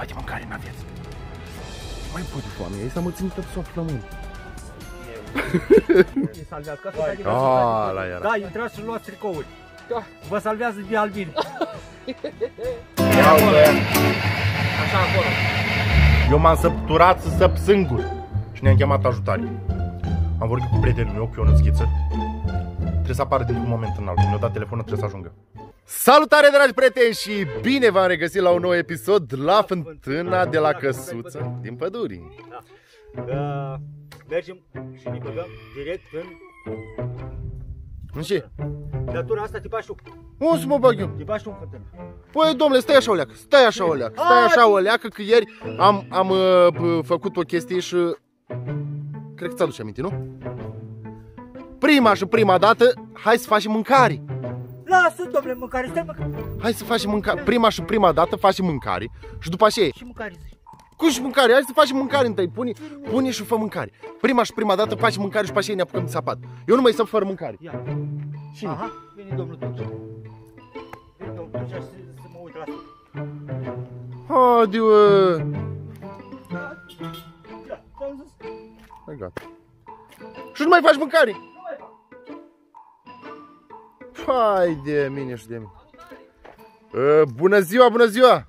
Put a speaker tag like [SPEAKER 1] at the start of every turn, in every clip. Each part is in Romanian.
[SPEAKER 1] face mâncare, n-aveți. Mai pot foame, ai să mă țin tot sub flământ.
[SPEAKER 2] E salvează, ca să
[SPEAKER 3] Vai.
[SPEAKER 2] stai din
[SPEAKER 1] Ah, la era.
[SPEAKER 2] Da, intrați și luați tricouri. Vă salvează de albini.
[SPEAKER 1] Ia uite.
[SPEAKER 2] Așa acolo.
[SPEAKER 1] Eu m-am săpturat să săp singur și ne-am chemat ajutare. Am vorbit cu prietenul meu, cu Ion în schiță. Trebuie să apară dintr-un moment în altul. Mi-a dat telefonul, trebuie să ajungă. Salutare, dragi prieteni, și bine v-am regăsit la un nou episod la fântâna de la căsuță din pădurii.
[SPEAKER 2] Uh, mergem și ne băgăm direct în
[SPEAKER 1] Nu ce?
[SPEAKER 2] datura asta, te bași tu.
[SPEAKER 1] Unde să mă bag eu?
[SPEAKER 2] Te bași tu în fântână.
[SPEAKER 1] Păi, domnule, stai așa o leacă, stai așa o leacă, stai așa o leacă, că ieri am, am uh, b- făcut o chestie și... Cred că ți-aduce aminte, nu? Prima și prima dată, hai să facem mâncare.
[SPEAKER 2] Lasă, domnule, mâncare, stai mâncare.
[SPEAKER 1] Hai să facem mâncare. Prima și prima dată facem mâncare și după aceea,
[SPEAKER 2] Și mâncare zici.
[SPEAKER 1] cum și mâncare? Hai să facem mâncare întâi. Pune, pune și fă mâncare. Prima și prima dată facem mâncare și după aceea ne apucăm de sapat. Eu nu mai să fără mâncare.
[SPEAKER 2] Ia.
[SPEAKER 1] Și
[SPEAKER 2] Aha, vine domnul Tuce. Vine domnul Tuce să, să mă uit la asta.
[SPEAKER 1] Haide, bă.
[SPEAKER 2] Ia, ți-am zis.
[SPEAKER 1] Hai, gata. Și nu mai faci mâncare. Hai de mine și de mine. Uh, bună ziua, bună ziua!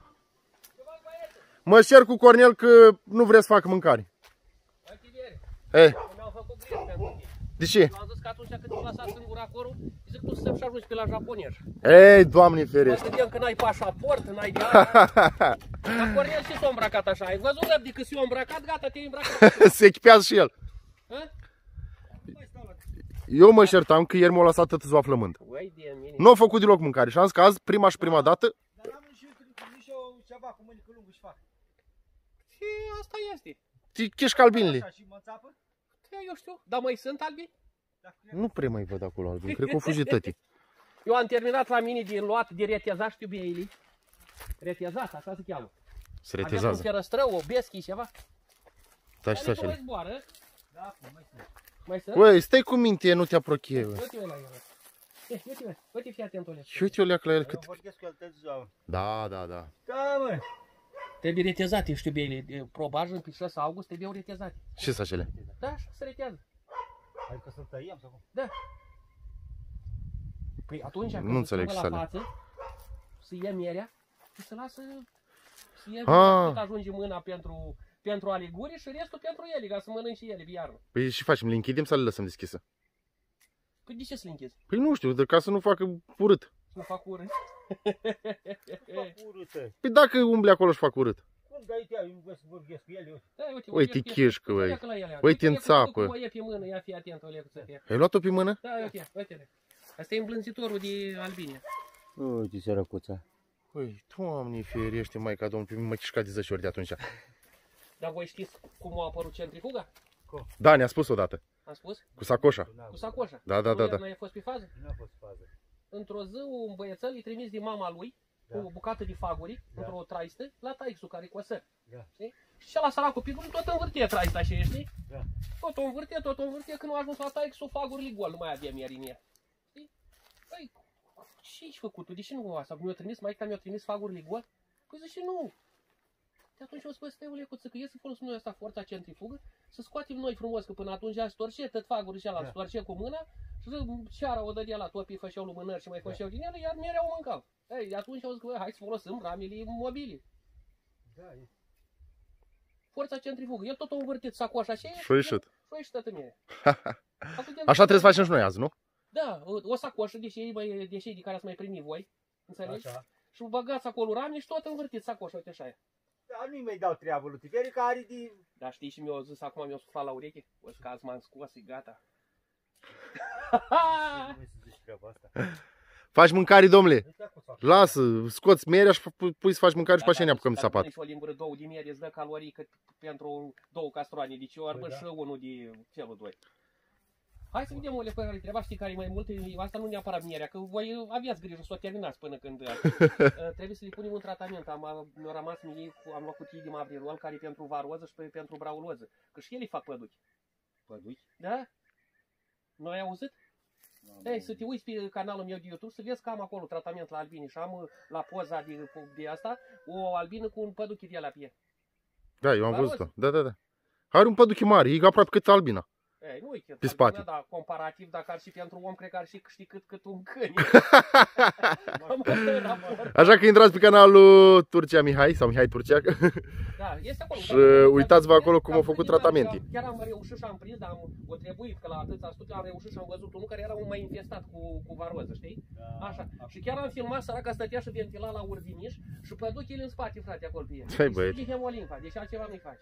[SPEAKER 1] Mă cer cu Cornel că nu vrea să facă mâncare. Ei,
[SPEAKER 3] Mi-au făcut greș pentru tine.
[SPEAKER 1] de ce?
[SPEAKER 3] Am zis că atunci când te lăsa singur acolo, zic tu să și ajungi pe la japonier.
[SPEAKER 1] Ei, doamne
[SPEAKER 3] Mă
[SPEAKER 1] ferește!
[SPEAKER 3] gândeam că n-ai pașaport, n-ai de asta. Dar Cornel și s-a îmbrăcat așa. Ai văzut răbdi că s-a îmbrăcat, gata, te-ai îmbrăcat.
[SPEAKER 1] Se echipează și el.
[SPEAKER 3] Hă?
[SPEAKER 1] Eu mă certam că ieri m-a lăsat atât zoa flământ.
[SPEAKER 3] Uai de mine.
[SPEAKER 1] Nu a făcut deloc mâncare și am zis că azi, prima și prima dată,
[SPEAKER 2] Dar am și nici eu ceva cu mâinică lungă și fac.
[SPEAKER 3] Și asta este.
[SPEAKER 1] te chești albinele.
[SPEAKER 2] Așa și mă țapă.
[SPEAKER 3] Ce, Eu știu, dar mai sunt albi?
[SPEAKER 2] Dacă
[SPEAKER 1] Nu prea mai văd acolo albin, cred că au fugit tătii.
[SPEAKER 3] Eu am terminat la mine din luat de retezat, știu bine, Eli. Retezat, așa se cheamă.
[SPEAKER 1] Se
[SPEAKER 3] Avea un
[SPEAKER 1] retezează.
[SPEAKER 3] ferăstrău, o beschi, ceva.
[SPEAKER 1] Stai și
[SPEAKER 3] Care
[SPEAKER 1] stai
[SPEAKER 3] mai
[SPEAKER 1] și
[SPEAKER 3] zboară.
[SPEAKER 2] Da, cum mai sunt.
[SPEAKER 3] Mai sunt?
[SPEAKER 1] Băi, stai cu minte, nu te aprochie. bă.
[SPEAKER 3] Uite-o la el. Eh, Uite-o, uite, fii atent, Ole.
[SPEAKER 1] Și uite o leac la el
[SPEAKER 2] Eu
[SPEAKER 1] cât...
[SPEAKER 2] vorbesc cu el tăzi ziua.
[SPEAKER 1] Da, da, da.
[SPEAKER 2] Da, mă.
[SPEAKER 3] Trebuie retezate, știu bine, e, probajă în pe 6 august trebuie retezate.
[SPEAKER 1] Ce sunt acele?
[SPEAKER 3] Da, așa se retează.
[SPEAKER 2] Adică să-l tăiem sau cum?
[SPEAKER 3] Da. Păi atunci când
[SPEAKER 1] Nu înțeleg
[SPEAKER 3] se
[SPEAKER 1] ce
[SPEAKER 3] la
[SPEAKER 1] sale.
[SPEAKER 3] față, să ia mierea și să lasă să ia
[SPEAKER 1] Ah.
[SPEAKER 3] tot ajunge mâna pentru, pentru aliguri și restul pentru ele, ca să mănânci și ele pe iarnă.
[SPEAKER 1] Păi și facem, le închidem sau le lăsăm deschise?
[SPEAKER 3] Păi de ce să le închizi?
[SPEAKER 1] Păi nu știu, de ca să nu facă urât.
[SPEAKER 3] Să nu fac urât.
[SPEAKER 2] Fac urâtă.
[SPEAKER 1] Păi dacă umble acolo și fac urât.
[SPEAKER 2] Cum dai te eu nu să vorbesc cu el, eu.
[SPEAKER 3] Da, uite,
[SPEAKER 1] Uite,
[SPEAKER 3] uite,
[SPEAKER 1] chișcă, băi.
[SPEAKER 3] Uite, la ele.
[SPEAKER 1] Uite în
[SPEAKER 3] cum-
[SPEAKER 1] țapă.
[SPEAKER 3] Cum o e pe mână, ia fi atent, Olecu, să fie.
[SPEAKER 1] Ai luat-o pe mână?
[SPEAKER 3] Da, uite, uite. Asta e îmblânzitorul de albine.
[SPEAKER 2] Uite, sărăcuța.
[SPEAKER 1] Păi, doamne ferește, Maica Domnului, pe mine mă chișca de 10 ori de atunci.
[SPEAKER 3] Dar voi știți cum a apărut centrifuga?
[SPEAKER 1] Da, ne-a spus odată,
[SPEAKER 3] Am spus?
[SPEAKER 1] cu sacoșa.
[SPEAKER 3] Cu sacoșa.
[SPEAKER 1] Da, da, da,
[SPEAKER 3] Nu-
[SPEAKER 1] da.
[SPEAKER 3] Nu ai fost pe fază?
[SPEAKER 2] Nu a fost fază.
[SPEAKER 3] Într-o zi, un băiețel îi trimis din mama lui
[SPEAKER 2] Da.
[SPEAKER 3] cu o bucată de faguri,
[SPEAKER 2] Da.
[SPEAKER 3] într-o traistă, la taixul care cu sări.
[SPEAKER 2] Da.
[SPEAKER 3] Știi? Și la săracul picul tot învârtie traista și știi?
[SPEAKER 2] Da.
[SPEAKER 3] Tot o învârtie, tot o învârtie, când a ajuns la taixul, fagurile gol, nu mai avea mieri în ea. Știi? Păi, ce ai făcut tu? De ce nu asta? Mi-a trimis, mai mi-a trimis fagurile gol? Păi zice, nu. De atunci o spus, stai, ulecuță, că e să folosim noi asta forța centrifugă, să scoatem noi frumos, că până atunci storce tot fagul și ala,
[SPEAKER 2] Da.
[SPEAKER 3] storce cu mâna și ceara o dădea la topii, făceau lumânări și mai făceau din ele, iar mierea o mâncau. Ei, de atunci au zis că, bă, hai să folosim ramele mobile.
[SPEAKER 2] Da, e.
[SPEAKER 3] Forța centrifugă. El tot a învârtit sacoașa și
[SPEAKER 1] Și-o ieșit.
[SPEAKER 3] Și-o ieșit atât mie.
[SPEAKER 1] Așa trebuie să facem și noi azi, nu?
[SPEAKER 3] Da, o, o sacoșă, deși, băi, deși de care ați mai primit voi, înțelegi?
[SPEAKER 2] Așa.
[SPEAKER 3] Și băgați acolo rame și tot învârtit sacoșa, uite așa e.
[SPEAKER 2] Dar nu-i mai dau treabă lui Tiveri, că are de...
[SPEAKER 3] Dar știi și mi-au zis, acum mi-au suflat la ureche, o să azi m-am scos, e gata.
[SPEAKER 2] Nu să zici treaba asta.
[SPEAKER 1] Faci mâncare, domnule.
[SPEAKER 2] Uite acum fac.
[SPEAKER 1] Lasă, scoți mierea și pu- pui să faci mâncare și pe aceea ne apucăm de
[SPEAKER 3] Dacă
[SPEAKER 1] sapat.
[SPEAKER 3] mănânci o lingură, două de miere, îți dă calorii cât pentru două castroane, deci eu ar
[SPEAKER 2] Păi
[SPEAKER 3] bă
[SPEAKER 2] da.
[SPEAKER 3] și unul de celul doi. Hai să vedem, ole, care treba, știi care e mai mult, asta nu neapărat mierea, că voi aveați grijă să o terminați până când uh, trebuie să le punem în tratament. Am, mi-au rămas mie, cu- am luat cutii de mavrirol care e pentru varoză și pe, pentru brauloză, că și ele fac păduchi.
[SPEAKER 2] Păduși?
[SPEAKER 3] Da? Nu ai auzit? Ei, să te uiți pe canalul meu de YouTube, să vezi că am acolo tratament la albine și am uh, la poza de, de asta o albină cu un păduchi de la pe ea.
[SPEAKER 1] Da, eu am
[SPEAKER 3] Ba,
[SPEAKER 1] văzut-o. Da, da, da. Are un păduchi mare, e aproape cât albina.
[SPEAKER 3] Ei, nu e chiar
[SPEAKER 1] Pe spate.
[SPEAKER 3] albină, dar comparativ, dacă ar fi pentru om, cred că ar fi câștig cât, cât un câine. Am în raport.
[SPEAKER 1] Așa că intrați pe canalul Turcia Mihai sau Mihai Turcia.
[SPEAKER 3] Da, este acolo.
[SPEAKER 1] Și,
[SPEAKER 3] Da, da,
[SPEAKER 1] uitați-vă
[SPEAKER 3] da,
[SPEAKER 1] acolo cum
[SPEAKER 3] am
[SPEAKER 1] au făcut
[SPEAKER 3] prins, da,
[SPEAKER 1] tratamente.
[SPEAKER 3] Chiar am reușit și am prins, dar am o trebuit că la atâția studi am reușit și am văzut unul care era un mai infestat cu, cu varoză, știi?
[SPEAKER 2] Da.
[SPEAKER 3] Așa. Și chiar am filmat săraca stătea și ventila la urdiniș și păduc el în spate, frate, acolo pe el.
[SPEAKER 1] Ce-ai,
[SPEAKER 3] Îi
[SPEAKER 1] băieți?
[SPEAKER 3] suge hemolimfa, deci altceva nu-i face.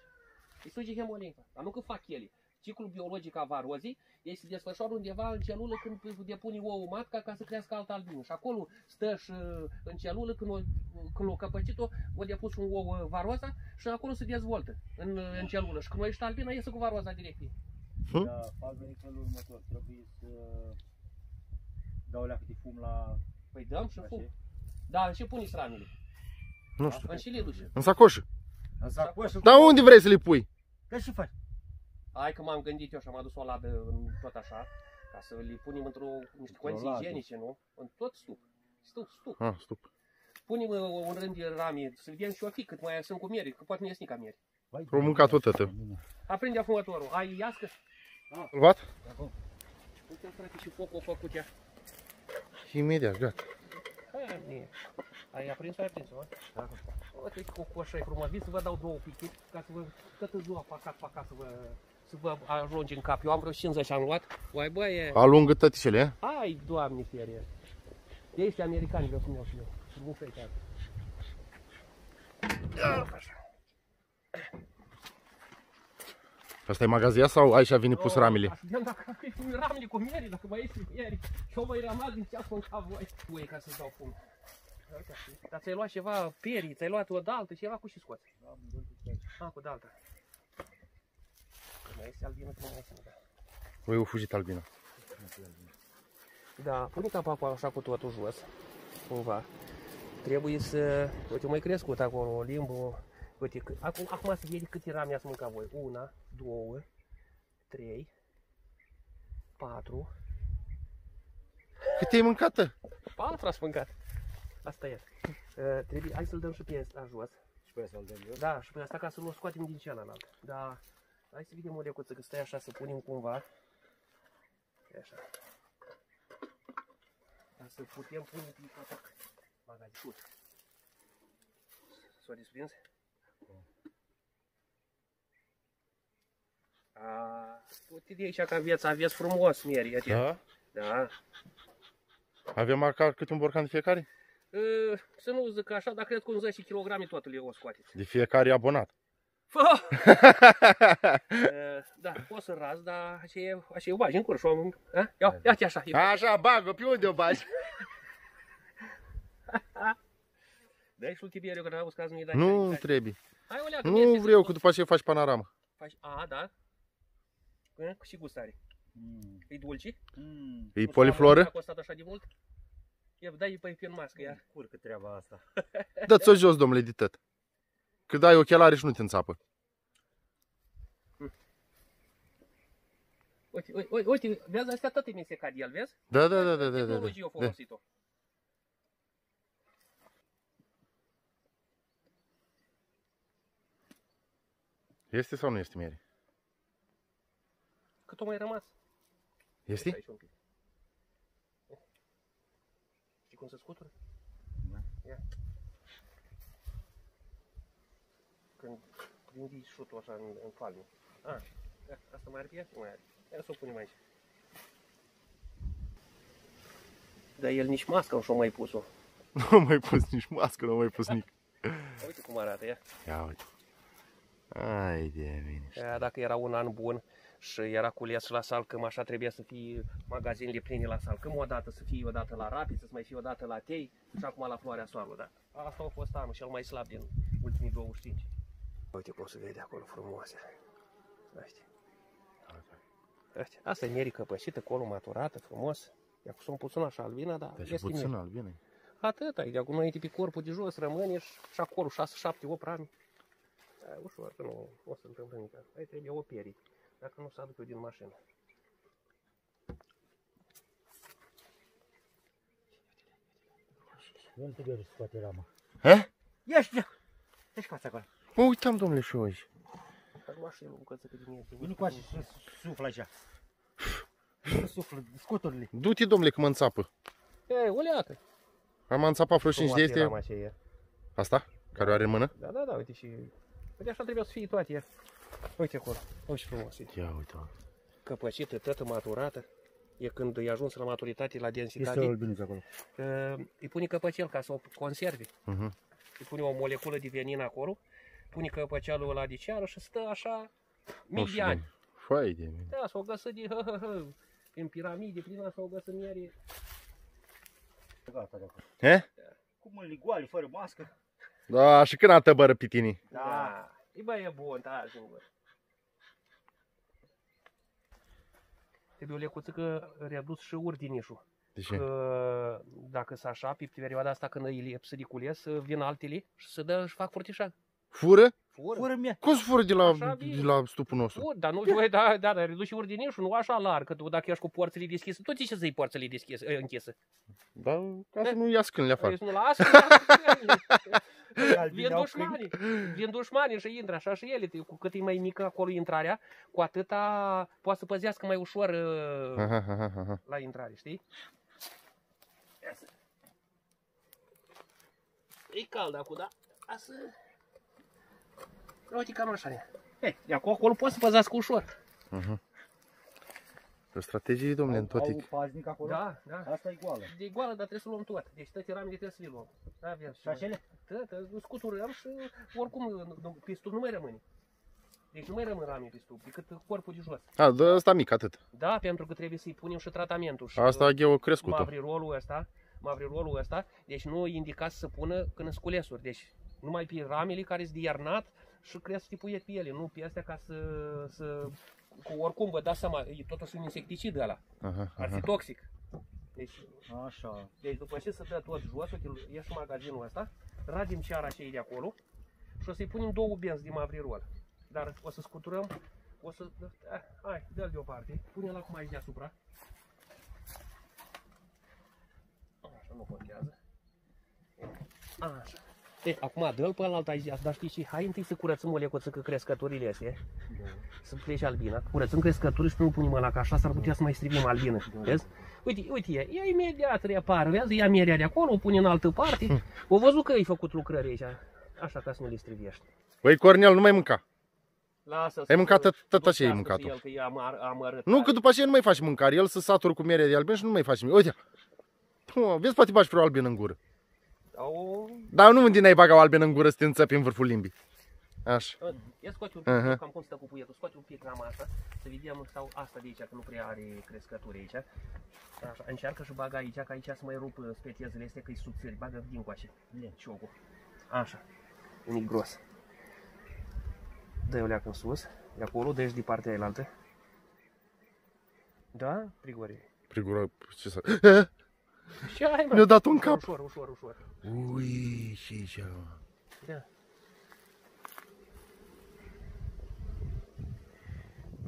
[SPEAKER 3] Îi suge hemolimfa, dar nu că fac ele. Ciclul biologic a varozii ei se desfășoară undeva în celulă când depune ouă matca ca să crească altă albină. Și acolo stă și uh, în celulă când o, când o căpăcit-o, o depus un ou uh, varoza și acolo se dezvoltă în, uh, în celulă. Și când o ieși albina, iese cu varoza direct. pe ea.
[SPEAKER 2] Da, fac în felul următor. Trebuie să dau leacă de fum la...
[SPEAKER 3] Păi dăm și
[SPEAKER 2] la
[SPEAKER 3] fum.
[SPEAKER 2] ce?
[SPEAKER 3] Da, și pune sramele.
[SPEAKER 1] Nu știu.
[SPEAKER 3] În și le duce.
[SPEAKER 1] În sacoșă.
[SPEAKER 2] În sacoșă.
[SPEAKER 1] Dar unde vrei să le pui?
[SPEAKER 2] Că și faci?
[SPEAKER 3] Hai că m-am gândit eu și am adus o ladă în tot așa, ca să le punem într-o niște condiții
[SPEAKER 2] ladă.
[SPEAKER 3] igienice, nu? În tot stup. Stup, stup.
[SPEAKER 1] Ah, stup.
[SPEAKER 3] Punem uh, un rând de rame, să vedem și o fi cât mai sunt cu mieri, că poate nu ies nica mieri.
[SPEAKER 2] Vai,
[SPEAKER 1] Au mâncat tot tătă.
[SPEAKER 3] Aprinde afumătorul. Ai iască?
[SPEAKER 1] Luat?
[SPEAKER 3] Uite, frate, și focul a făcut ea.
[SPEAKER 1] Imediat, gata.
[SPEAKER 3] Hai, bine. Ai aprins, ai aprins, mă? Da. Uite cu coșa e frumos. Vin să vă dau două pichete, ca să vă, toată ziua pacat, pacat, să vă, să vă ajunge în cap. Eu am vreo 50 am luat. Uai, bă, e...
[SPEAKER 1] Alungă tătișele, eh?
[SPEAKER 3] Ai, doamne, ferie. De aici americani vreau să-mi iau și eu. Să nu fei chiar.
[SPEAKER 1] Asta e magazia sau aici vine pus ramele?
[SPEAKER 3] Să vedem dacă e cu ramele cu mieri, dacă mai este mieri. Și eu mai rămas din ceas în cap voi. Ui, ca să-ți dau fum. Uite așa. Dar ți-ai luat ceva perii, ți-ai luat o daltă, ceva cu și scoți. Ah, cu daltă. Mai este albină frumos. Da.
[SPEAKER 1] Ui, au fugit albina.
[SPEAKER 3] Da, pune capacul așa cu totul jos, cumva. Trebuie să... Uite, mai crescut acolo, o limbă. Uite, cât- acum, acum să vede câte rame ați mâncat voi. Una, două, trei, patru.
[SPEAKER 1] Cât ai mâncată?
[SPEAKER 3] Patru ați mâncat. Asta e. Uh, trebuie, hai să-l dăm și pe ăsta jos.
[SPEAKER 2] Și pe să-l dăm eu.
[SPEAKER 3] Da, și pe asta ca să nu o scoatem din celălalt. Da. Hai să vedem o lecuță, că stai așa să punem cumva. E așa. Ca să putem pune pe patac. Magazin. S-o desprins? A, uite de aici că aveți, aveți frumos mieri, iată.
[SPEAKER 1] Da?
[SPEAKER 3] Da.
[SPEAKER 1] Avem marcat câte un borcan de fiecare?
[SPEAKER 3] Uh, să nu zic așa, dar cred că un 10 kg tot le o scoateți.
[SPEAKER 1] De fiecare abonat.
[SPEAKER 3] Fă! Uh, da, poți să raz, dar așa e, așa e o bagi în curs. o- a? Ia, ia-te așa. e-
[SPEAKER 1] Așa, bagă, pe unde o bagi?
[SPEAKER 3] Dai și ultimierul, că n-auzi caz nu-i dai.
[SPEAKER 1] Nu
[SPEAKER 3] dai-
[SPEAKER 1] trebuie.
[SPEAKER 3] Hai, o leacă,
[SPEAKER 1] Nu
[SPEAKER 3] mergi să-
[SPEAKER 1] vreau, că după aceea faci panorama.
[SPEAKER 3] Faci, a, da. Cu și gustare.
[SPEAKER 2] Mm.
[SPEAKER 3] E dulce.
[SPEAKER 2] Mm.
[SPEAKER 1] E
[SPEAKER 3] Nu
[SPEAKER 1] polifloră?
[SPEAKER 3] A costat așa de mult? Ia, dai pe pe în mască, iar.
[SPEAKER 2] Curcă treaba asta.
[SPEAKER 1] Dă-ți-o jos, domnule, de tot. Că dai ochelari și nu te înțapă.
[SPEAKER 3] Uite, uite, uite, uite, vezi, astea tot e mesecat el, vezi?
[SPEAKER 1] Da, da, da, da, da, da.
[SPEAKER 3] Tehnologie au
[SPEAKER 1] da.
[SPEAKER 3] folosit-o.
[SPEAKER 1] Este sau nu este miere?
[SPEAKER 3] Cât o mai rămas?
[SPEAKER 1] Este?
[SPEAKER 3] Aici un pic. Știi cum se scutură?
[SPEAKER 2] Da.
[SPEAKER 3] Ia. Când prindi șutul așa în, în palme. A, ia, asta mai are pe ea? Nu mai are. Ia să o punem aici. Dar el nici mască nu și-o mai pus-o.
[SPEAKER 1] Nu am mai pus nici mască, nu am mai pus nic.
[SPEAKER 3] Uite cum arată ea.
[SPEAKER 1] Ia uite. Ai de mine.
[SPEAKER 3] Ea, Dacă era un an bun și era cules la salcăm, așa trebuia să fie magazinele pline la salcăm, odată să fie odată la Rapid, să mai fie odată la Tei și acum la Floarea Soarelui, da. Asta a fost anul cel mai slab din ultimii 25. Uite cum se vede acolo frumoase. Uite. Uite. Asta e meri căpășită, colo maturată, frumos. I-a pus un puțin așa albina, dar
[SPEAKER 1] deci
[SPEAKER 3] este
[SPEAKER 1] puțin
[SPEAKER 3] albină. Atâta, de acum înainte pe corpul de jos rămâne și, și acolo 6, 7, 8 rami. Da, ușor, nu o să întâmplă nici Ai trebuie o pierit, dacă nu s-a duc eu din mașină.
[SPEAKER 2] Eu nu trebuie să scoate rama. Eh?
[SPEAKER 1] He?
[SPEAKER 2] Ia și. Ia cu asta acolo.
[SPEAKER 1] Mă uitam, domnule, și eu aici.
[SPEAKER 3] Acum și eu bucăță că din el.
[SPEAKER 2] Vine cu așa să suflă așa. Nu suflă, scoturile.
[SPEAKER 1] Du-te, domnule, că mă înțapă.
[SPEAKER 3] E, o leacă.
[SPEAKER 1] Am înțapat vreo 5 de
[SPEAKER 3] Frumoasă
[SPEAKER 1] este.
[SPEAKER 3] rama aceea e.
[SPEAKER 1] Asta? Care o are în mână?
[SPEAKER 3] Da, da, da, uite și... Uite așa trebuia să fie toate ieri. Uite acolo, uite ce frumos e.
[SPEAKER 1] Ia uite.
[SPEAKER 3] Căpăcită, toată maturată. E când e ajuns la maturitate, la
[SPEAKER 2] Este
[SPEAKER 3] densitate,
[SPEAKER 2] albinuț acolo.
[SPEAKER 3] că îi pune căpăcel ca să o conserve.
[SPEAKER 1] Mhm.
[SPEAKER 3] Îi pune o moleculă de venin acolo, pune căpăcelul ăla de ceară și stă așa
[SPEAKER 1] Nu
[SPEAKER 3] mii
[SPEAKER 1] știu,
[SPEAKER 3] de ani.
[SPEAKER 1] domnule. Fai de mine.
[SPEAKER 3] Da, s-o găsă de hă, hă, hă. În piramide, prin asta o găsă miere.
[SPEAKER 2] Gata de acolo.
[SPEAKER 1] He?
[SPEAKER 2] Cu mâinile goale, fără mască.
[SPEAKER 1] Da, și când a tăbără pitinii?
[SPEAKER 3] Da. E bă, e bun, da, singur. Trebuie o lecuță că redus și urdinișul.
[SPEAKER 1] De ce?
[SPEAKER 3] Că dacă s așa, pe perioada asta când îi lipsă de cules, vin altele și se dă și fac fortișag.
[SPEAKER 1] Fură?
[SPEAKER 3] Fură.
[SPEAKER 2] Fără mie.
[SPEAKER 1] Cum se fură de la,
[SPEAKER 3] Așa vine.
[SPEAKER 1] de la stupul nostru?
[SPEAKER 3] Fur, dar nu, voi, da, da, dar reduci urdinișul, nu așa larg, că tu dacă ești cu porțile deschise, tot ce să-i porțile deschise, ă, închise.
[SPEAKER 1] Da, ca să nu ia scânile afară.
[SPEAKER 3] Păi nu lasă,
[SPEAKER 2] Albine
[SPEAKER 3] vin
[SPEAKER 2] au
[SPEAKER 3] dușmanii, vin dușmanii și intră așa și ele, cu cât e mai mică acolo intrarea, cu atâta poate să păzească mai ușor uh,
[SPEAKER 1] Aha, aha, aha.
[SPEAKER 3] la intrare, știi? E cald acum, da? Asta... Uite cam așa e. Hei, de acolo, acolo poți să păzească ușor.
[SPEAKER 1] aha. O strategie, domnule, în
[SPEAKER 2] Au,
[SPEAKER 1] toate.
[SPEAKER 2] au paznic acolo?
[SPEAKER 3] Da, da.
[SPEAKER 2] Asta e goală.
[SPEAKER 3] De goală, dar trebuie să luăm tot. Deci toate ramele trebuie să le luăm. Da, avem
[SPEAKER 2] Și acele?
[SPEAKER 3] Da, da, scuturăm și oricum pe stup nu mai rămâne. Deci nu mai rămân rame pe stup, decât corpul de jos.
[SPEAKER 1] A, da, asta mic, atât.
[SPEAKER 3] Da, pentru că trebuie să-i punem și tratamentul. Și
[SPEAKER 1] Asta e o crescută.
[SPEAKER 3] mavrirolul ăsta, mavrirolul ăsta, deci nu e indicat să pună când sunt culesuri. Deci numai pe ramele care sunt de iarnat și cresc tipuiet pe ele, nu pe astea ca să, să cu oricum vă dați seama, e totuși un insecticid ăla,
[SPEAKER 1] Aha,
[SPEAKER 3] ar fi
[SPEAKER 1] aha.
[SPEAKER 3] toxic. Deci
[SPEAKER 2] Așa.
[SPEAKER 3] deci după ce se dă tot jos, uite, e și magazinul ăsta, ragem ceara cei de acolo și o să-i punem două benzi de mavrirol. Dar o să scuturăm, o să... Ah, hai, dă-l deoparte, pune-l acum aici deasupra. Așa, nu contează. Așa. E, acum dă-l pe ălalt aici, dar știi ce? Hai întâi să curățăm o lecuță că crescăturile astea. Să plece albina. Curățăm crescături și nu punem ăla, că așa s-ar putea să mai strivim albină. Vezi? Uite, uite, ea, ea imediat reapare, vezi? Ia mierea de acolo, o pune în altă parte. O văzut că ai făcut lucrări aici. Așa ca să nu le striviești.
[SPEAKER 1] Băi, Cornel, nu mai mânca.
[SPEAKER 3] Lasă
[SPEAKER 1] Ai mâncat tot- tot așa ai mâncat-o.
[SPEAKER 3] El, că e amar, amărât.
[SPEAKER 1] Nu, că după aceea nu mai faci mâncare. El se satură cu mere de albin și nu mai faci nimic. Uite, Pă, vezi, poate bagi vreo albin în gură.
[SPEAKER 3] Au...
[SPEAKER 1] Dar nu din ai baga o albin în gură să te înțepi în vârful limbii. Așa.
[SPEAKER 3] Ia scoate un pic,
[SPEAKER 1] Aha.
[SPEAKER 3] cam cum stă cu puietul, scoate un pic rama asta, să vedem sau asta de aici, că nu prea are crescături aici. Așa, încearcă și bagă aici, că aici să mai rup uh, spetiezele astea, că e subțiri, bagă din coace, ciocul. Așa, un mic gros. Dă-i o leacă în sus, de acolo, dă de partea aia altă. Da? Prigore.
[SPEAKER 1] Prigură, ce să...
[SPEAKER 3] Ce ai, mă?
[SPEAKER 1] Mi-a dat un cap.
[SPEAKER 3] Ușor, ușor, ușor.
[SPEAKER 1] Ui, și ce...
[SPEAKER 3] Da.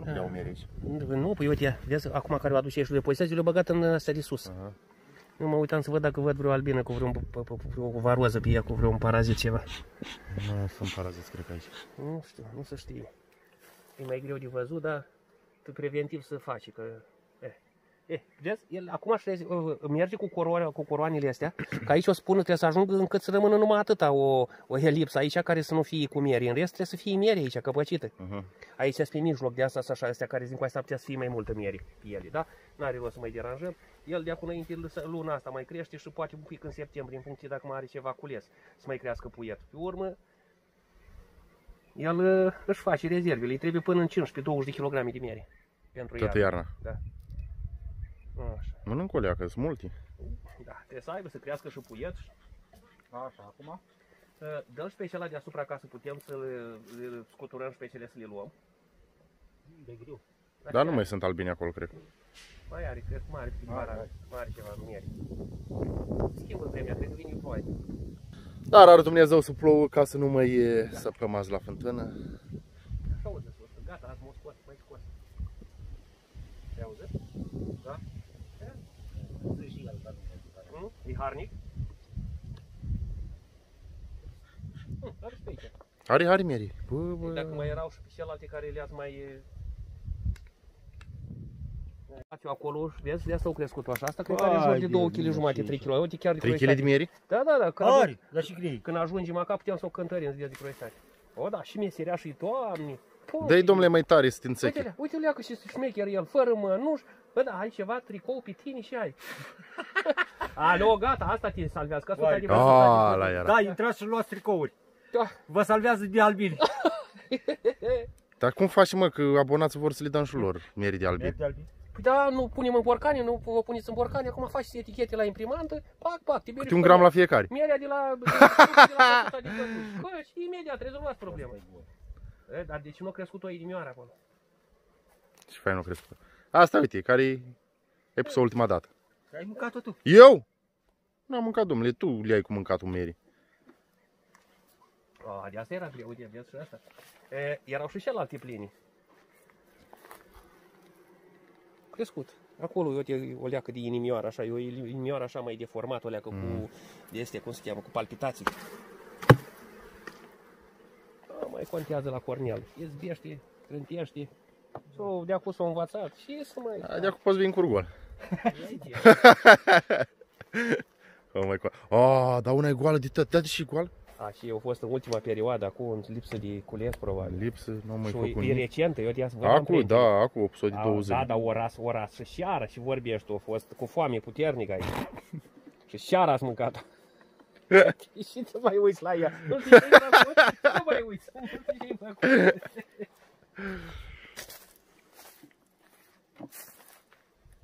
[SPEAKER 1] Nu iau mere aici.
[SPEAKER 3] Nu, păi uite, vezi, acum care o aduce ești de poziție, le-a băgat în astea de sus.
[SPEAKER 1] Aha.
[SPEAKER 3] Nu mă uitam să văd dacă văd vreo albină cu vreun, p- p- vreo varoză pe ea, cu vreun parazit ceva.
[SPEAKER 1] Nu, sunt paraziți, cred că aici.
[SPEAKER 3] Nu știu, nu se știe. E mai greu de văzut, dar tu preventiv să faci, că... Eh, eh, vezi, el acum așa, uh, merge cu, coroane, cu coroanele astea, că aici o spună trebuie să ajungă încât să rămână numai atâta, o, o elipsă aici care să nu fie cu miere. În rest trebuie să fie miere aici, căpăcită.
[SPEAKER 1] Uh-huh.
[SPEAKER 3] Aici sunt pe mijloc, de asta sunt așa, astea care zic cu asta putea să fie mai multă miere pe ele, da? N-are rost să mai deranjăm. El de acum înainte lăsă- luna asta mai crește și poate un pic în septembrie, în funcție dacă mai are ceva cules, să mai crească puiet. Pe urmă, el uh, își face rezervele, îi trebuie până în 15-20 de kg de miere. Pentru
[SPEAKER 1] Toată iarna.
[SPEAKER 3] Da. Așa.
[SPEAKER 1] Mănânc o leacă, sunt multe.
[SPEAKER 3] Da, trebuie să aibă, să crească și puiet.
[SPEAKER 2] Așa, acum?
[SPEAKER 3] Uh, Dă-l și pe cel deasupra ca să putem să le, le scuturăm și pe cele să le luăm.
[SPEAKER 2] De greu.
[SPEAKER 1] Dar nu mai sunt albine acolo, cred.
[SPEAKER 3] Mai are, cred, mai are,
[SPEAKER 2] Mai
[SPEAKER 3] mai
[SPEAKER 2] are.
[SPEAKER 3] are, mai are ceva miere. Schimbă vremea, cred că vine ploaie.
[SPEAKER 1] Dar are Dumnezeu să plouă ca să nu mai e săpăm azi la fântână.
[SPEAKER 3] Așa o sus, gata, azi m-o scos, mai scos. Te auzit? Da?
[SPEAKER 2] Zi și el, dar nu
[SPEAKER 3] Nu? E harnic? Hm, Are și pe aici.
[SPEAKER 1] Are, are mieri. Bă, bă.
[SPEAKER 3] Dacă mai erau și pe celelalte care le-ați mai... e, Ați acolo, și vezi, de asta au crescut așa. Asta cred că are în jur
[SPEAKER 2] Ai
[SPEAKER 3] de
[SPEAKER 2] de
[SPEAKER 3] 2 kg
[SPEAKER 2] mine,
[SPEAKER 3] jumate,
[SPEAKER 2] și
[SPEAKER 3] 3
[SPEAKER 2] ce.
[SPEAKER 3] kg. Uite, chiar de
[SPEAKER 1] 3 kg de
[SPEAKER 3] croiștate.
[SPEAKER 1] mieri?
[SPEAKER 3] Da, da, da. Când, ajung,
[SPEAKER 2] Are, dar și grei.
[SPEAKER 3] când ajungem acasă, putem să o cântărim în ziua de croiștate. O, da, și meseria și doamne. Pum,
[SPEAKER 1] Dă-i, domnule, mai tare să te
[SPEAKER 3] Uite-le,
[SPEAKER 1] înțeche.
[SPEAKER 3] uite-le că și șmecher el, fără mănuș. Bă, da, ai ceva tricou pe tine și ai. Alo, gata, asta te salvează, că asta
[SPEAKER 2] Vai.
[SPEAKER 3] te adică
[SPEAKER 1] Ah, la era.
[SPEAKER 2] Da, intrați și luați tricouri.
[SPEAKER 3] Da.
[SPEAKER 2] Vă salvează de albine.
[SPEAKER 1] Dar cum faci, mă, că abonații vor să le dăm și lor mieri de albine?
[SPEAKER 2] De albine.
[SPEAKER 3] Păi da, nu punem în borcane, nu vă puneți în borcane, acum faci etichete la imprimantă, pac, pac, te
[SPEAKER 1] Câte un gram la fiecare.
[SPEAKER 3] Mierea de la... De la, de la Bă, și imediat rezolvați problema. E, dar de ce nu a crescut o inimioară acolo?
[SPEAKER 1] Și fain o crescut. Asta, uite, care ai pus ultima dată.
[SPEAKER 2] Ai mâncat-o tu.
[SPEAKER 1] Eu? N-am mâncat, domnule, tu le-ai cu mâncatul mieri.
[SPEAKER 3] A, de asta era greu, de viață și asta. E, erau și celelalte pline. Crescut. Acolo, uite, o leacă de inimioară, așa, e o inimioară așa mai deformată, o leacă cu, de este, cum se cheamă, cu palpitații. A, mai contează la Cornel. Izbește, trântește. So, de acum s-a învățat. Și să mai...
[SPEAKER 1] De acum poți veni cu gol. Oh my god. Oh, dar una e goală de tot. Da, de și goală?
[SPEAKER 3] A, și eu a fost în ultima perioadă, acum în lipsă de cules, probabil.
[SPEAKER 1] Lipsă, nu am mai
[SPEAKER 3] Și
[SPEAKER 1] făcut
[SPEAKER 3] e
[SPEAKER 1] nimic.
[SPEAKER 3] recentă, eu de asta vă
[SPEAKER 1] Acu, da, acu 800
[SPEAKER 3] Da,
[SPEAKER 1] 20.
[SPEAKER 3] da, da, ora, ora, și seara și vorbești tu, a fost cu foame puternică aici. și seara ați mâncat Și te mai uiți la ea. Nu știi ce făcut? Nu mai uiți. Nu știi ce-i făcut.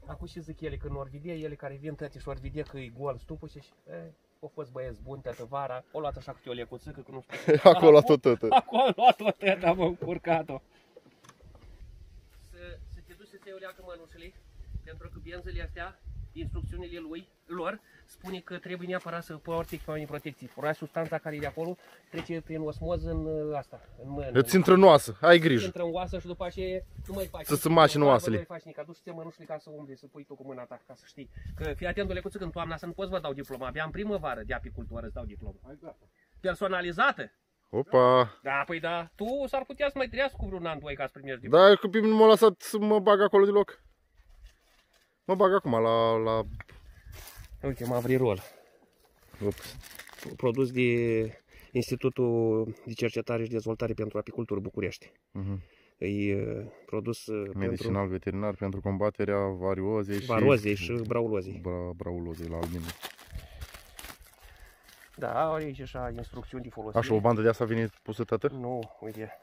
[SPEAKER 3] Acum și zic ele, când ori vedea ele care vin tătiș și ori vedea că e gol stupul și e, au fost băieți buni toată vara, o luat așa câte o lecuțică, că nu știu.
[SPEAKER 1] Acolo tot tot.
[SPEAKER 3] Acolo a luat-o tăta, mă, încurcat-o. Să, să te duci să te iei o leacă mănușele, pentru că benzele astea, instrucțiunile lui, lor, spune că trebuie neapărat să poarte echipament de protecție. Fura substanța care e de acolo trece prin osmoză în uh, asta, în mână.
[SPEAKER 1] Îți intră în oasă, ai grijă.
[SPEAKER 3] intră în oasă și după aceea nu mai faci.
[SPEAKER 1] Să se mașină
[SPEAKER 3] Nu
[SPEAKER 1] oasele.
[SPEAKER 3] mai faci nici, aduci te mănușile ca să umbli, să pui tu cu mâna ta, ca să știi. Că fii atent, lecuță, în toamna să nu poți vă dau diploma. Abia în primăvară de apicultură îți dau diploma.
[SPEAKER 2] Hai gata.
[SPEAKER 3] Personalizată?
[SPEAKER 1] Opa.
[SPEAKER 3] Da, păi da, tu s-ar putea să mai trăiască cu vreun an, doi, ca să primești diploma.
[SPEAKER 1] Da, că pe mine m-a lăsat să mă bag acolo deloc. Mă bag acum la... la...
[SPEAKER 3] Uite, Mavrirol,
[SPEAKER 1] Ups.
[SPEAKER 3] produs de Institutul de Cercetare și Dezvoltare pentru Apicultură București.
[SPEAKER 1] Mhm.
[SPEAKER 3] E uh, produs uh, pentru
[SPEAKER 1] Medicinal veterinar pentru combaterea variozei și...
[SPEAKER 3] varozei și braulozei.
[SPEAKER 1] Bra, braulozei la albine.
[SPEAKER 3] Da, are aici așa instrucțiuni de folosire.
[SPEAKER 1] Așa, o bandă de asta vine pusă tată?
[SPEAKER 3] Nu, uite.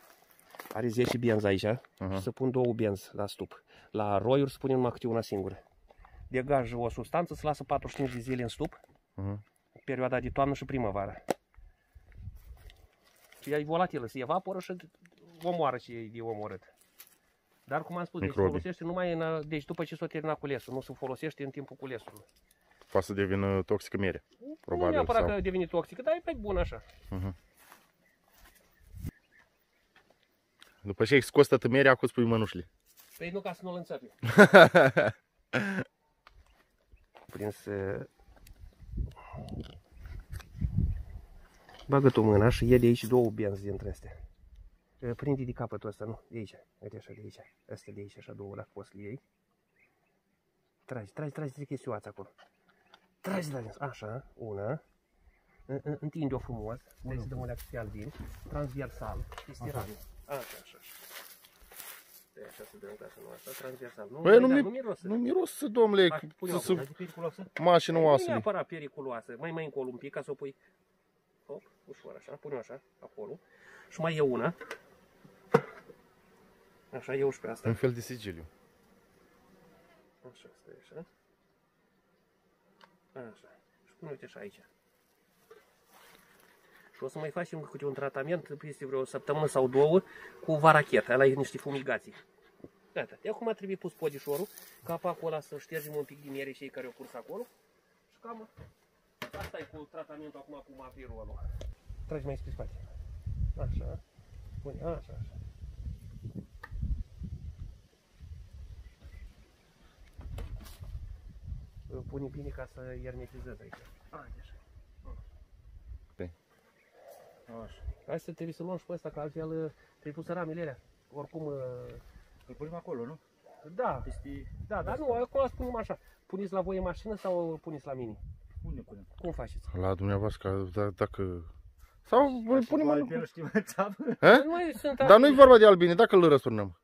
[SPEAKER 3] Are 10 benzi aici.
[SPEAKER 1] Aha.
[SPEAKER 3] Și să pun două benzi la stup. La roiuri să punem numai câte una singură. Degajă o substanță, să lasă 45 de zile în stup,
[SPEAKER 1] Aha.
[SPEAKER 3] perioada de toamnă și primăvară. Și ea e volatilă, se evaporă și omoară ce e de omorât. Dar cum am spus, deci se
[SPEAKER 1] Microbii.
[SPEAKER 3] folosește numai în, deci după ce s-o termina culesul, nu se folosește în timpul culesului.
[SPEAKER 1] Poate să devină toxică mere.
[SPEAKER 3] nu
[SPEAKER 1] Probabil.
[SPEAKER 3] neapărat
[SPEAKER 1] Sau...
[SPEAKER 3] că devine toxică, dar e mai bun așa.
[SPEAKER 1] După ce ai scos tată mere, acum spui mănușile.
[SPEAKER 3] Păi nu ca să nu-l înțepi. Prins... uh, Bagă tu mâna și ia de aici două benzi dintre astea. Uh, Prinde de capătul ăsta, nu? De aici. Uite așa, de aici. Astea de aici, așa două, dacă poți să le iei. Tragi, tragi, tragi, tragi chestionața acolo. Tragi, tragi, așa, una. În- în- Întinde-o frumos. Hai să dăm o leacă pe albin. Transversal. Este rame. Așa, așa, așa. Stai așa să dăm ca să nu așa, transversal. Nu,
[SPEAKER 1] Băi, nu,
[SPEAKER 3] da,
[SPEAKER 1] mi,
[SPEAKER 3] nu mirosă.
[SPEAKER 1] nu miros, domnule,
[SPEAKER 3] Hai, pune
[SPEAKER 1] să
[SPEAKER 3] acum,
[SPEAKER 1] se
[SPEAKER 3] e periculoasă?
[SPEAKER 1] mașină
[SPEAKER 3] Nu e
[SPEAKER 1] oasele.
[SPEAKER 3] neapărat periculoasă. Mai mai încolo un pic ca să o pui. Hop, ușor așa, pune așa, acolo. Și mai e una. Așa, eu și pe asta.
[SPEAKER 1] Un fel de sigiliu.
[SPEAKER 3] Așa, stai așa. Așa. Și pune uite așa aici. Și o să mai facem câte un tratament peste vreo săptămână sau două cu varachet. Ăla e niște fumigații. Gata. De acum trebuie pus podișorul, capacul ăla să ștergem un pic din miere și ei care au curs acolo. Și cam asta e cu tratamentul acum cu mapirolul. Tragi mai spre spate. Așa. Pune, așa, așa. Îl pune bine ca să iermetizeze aici. A, așa.
[SPEAKER 2] Așa.
[SPEAKER 3] Hai să trebuie să luăm și pe ăsta, că altfel uh, trebuie pus ramele alea. Oricum, uh,
[SPEAKER 2] Îl punem acolo, nu?
[SPEAKER 3] da,
[SPEAKER 2] Peste...
[SPEAKER 3] da, dar nu, acum spunem așa. Puneți la voi în mașină sau îl puneți la mine?
[SPEAKER 2] Unde punem?
[SPEAKER 3] Cum faceți?
[SPEAKER 1] La dumneavoastră, da, dacă... Sau îl punem
[SPEAKER 2] Mai
[SPEAKER 1] în...
[SPEAKER 2] pe nu știm în țapă.
[SPEAKER 1] Ha?
[SPEAKER 3] Nu mai sunt
[SPEAKER 1] Dar nu-i vorba de albine, dacă îl răsturnăm.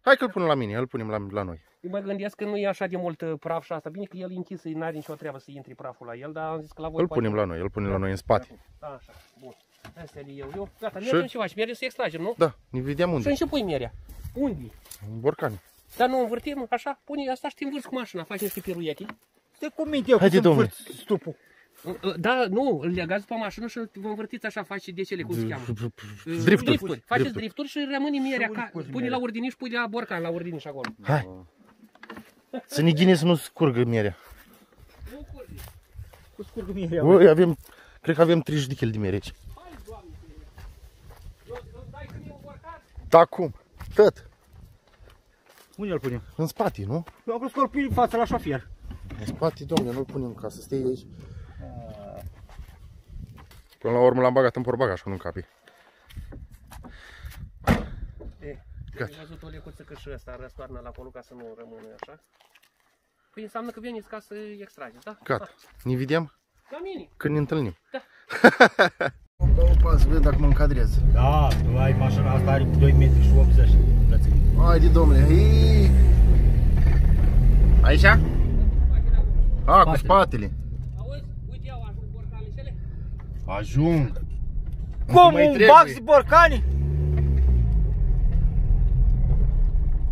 [SPEAKER 1] Hai că îl punem la mine, îl punem la, la noi.
[SPEAKER 3] Eu mă gândesc că nu e așa de mult uh, praf și asta. Bine că el e închis, n-are nicio treabă să intri praful la el, dar am zis că la voi
[SPEAKER 1] Îl
[SPEAKER 3] poate-
[SPEAKER 1] punem la noi, îl punem la noi în spate.
[SPEAKER 3] Așa, bun. Asta e eu. eu. Gata,
[SPEAKER 1] Și?
[SPEAKER 3] mergem și faci. Mergem să extragem, nu?
[SPEAKER 1] Da, ne vedem
[SPEAKER 3] Și
[SPEAKER 1] unde.
[SPEAKER 3] în ce pui mierea? Unde?
[SPEAKER 1] În borcani.
[SPEAKER 3] Dar nu învârtim, așa? Pune asta și te învârți cu mașina, faci niște piruete.
[SPEAKER 2] Stai cu minte eu,
[SPEAKER 1] Haide,
[SPEAKER 2] cum
[SPEAKER 1] domnule.
[SPEAKER 2] să stupul.
[SPEAKER 3] Da, nu, îl legați pe mașină și vă învârtiți așa, faci de cele, cum se cheamă?
[SPEAKER 1] Drifturi.
[SPEAKER 3] Drifturi. Faceți
[SPEAKER 1] Drifturi.
[SPEAKER 3] drifturi și rămâne mierea.
[SPEAKER 2] Să
[SPEAKER 3] Ca,
[SPEAKER 2] urci
[SPEAKER 3] pune
[SPEAKER 2] mierea.
[SPEAKER 3] la ordiniș, pui la borcan, la ordiniș acolo.
[SPEAKER 1] Hai. Să ne ghine să nu scurgă mierea.
[SPEAKER 3] Nu curge.
[SPEAKER 2] Cu scurgă mie eu.
[SPEAKER 1] Oi, avem, cred că avem 30 de kg de miere aici.
[SPEAKER 3] Hai, doamne, eu îmi dai când e un borcan?
[SPEAKER 1] Da, cum? Tot.
[SPEAKER 2] Unde îl punem?
[SPEAKER 1] În spate, nu?
[SPEAKER 2] Eu am crezut că îl pui în față la șofier.
[SPEAKER 1] În spate, domnule, nu-l punem ca să stea aici. Până la urmă l-am bagat în porbagaj cu nu capi.
[SPEAKER 3] E,
[SPEAKER 1] Gata.
[SPEAKER 3] ai văzut o lecuță că și ăsta răstoarnă la acolo ca să nu rămână așa? Păi înseamnă că veniți ca să extrageți, da?
[SPEAKER 1] Gata. Ne vedem
[SPEAKER 3] La mine.
[SPEAKER 1] când ne întâlnim.
[SPEAKER 3] Da.
[SPEAKER 1] Opa, opa, să vedem dacă mă încadrez.
[SPEAKER 2] Da, tu ai mașina asta are 2 metri și 80 lățime.
[SPEAKER 1] Haide, domnule, hii. Aici? A, cu
[SPEAKER 2] Spatele.
[SPEAKER 1] spatele.
[SPEAKER 3] Auzi, uite iau ajung borcanele
[SPEAKER 1] Ajung.
[SPEAKER 2] Cum
[SPEAKER 1] mai
[SPEAKER 2] un
[SPEAKER 1] trebuie?
[SPEAKER 2] bax de borcani?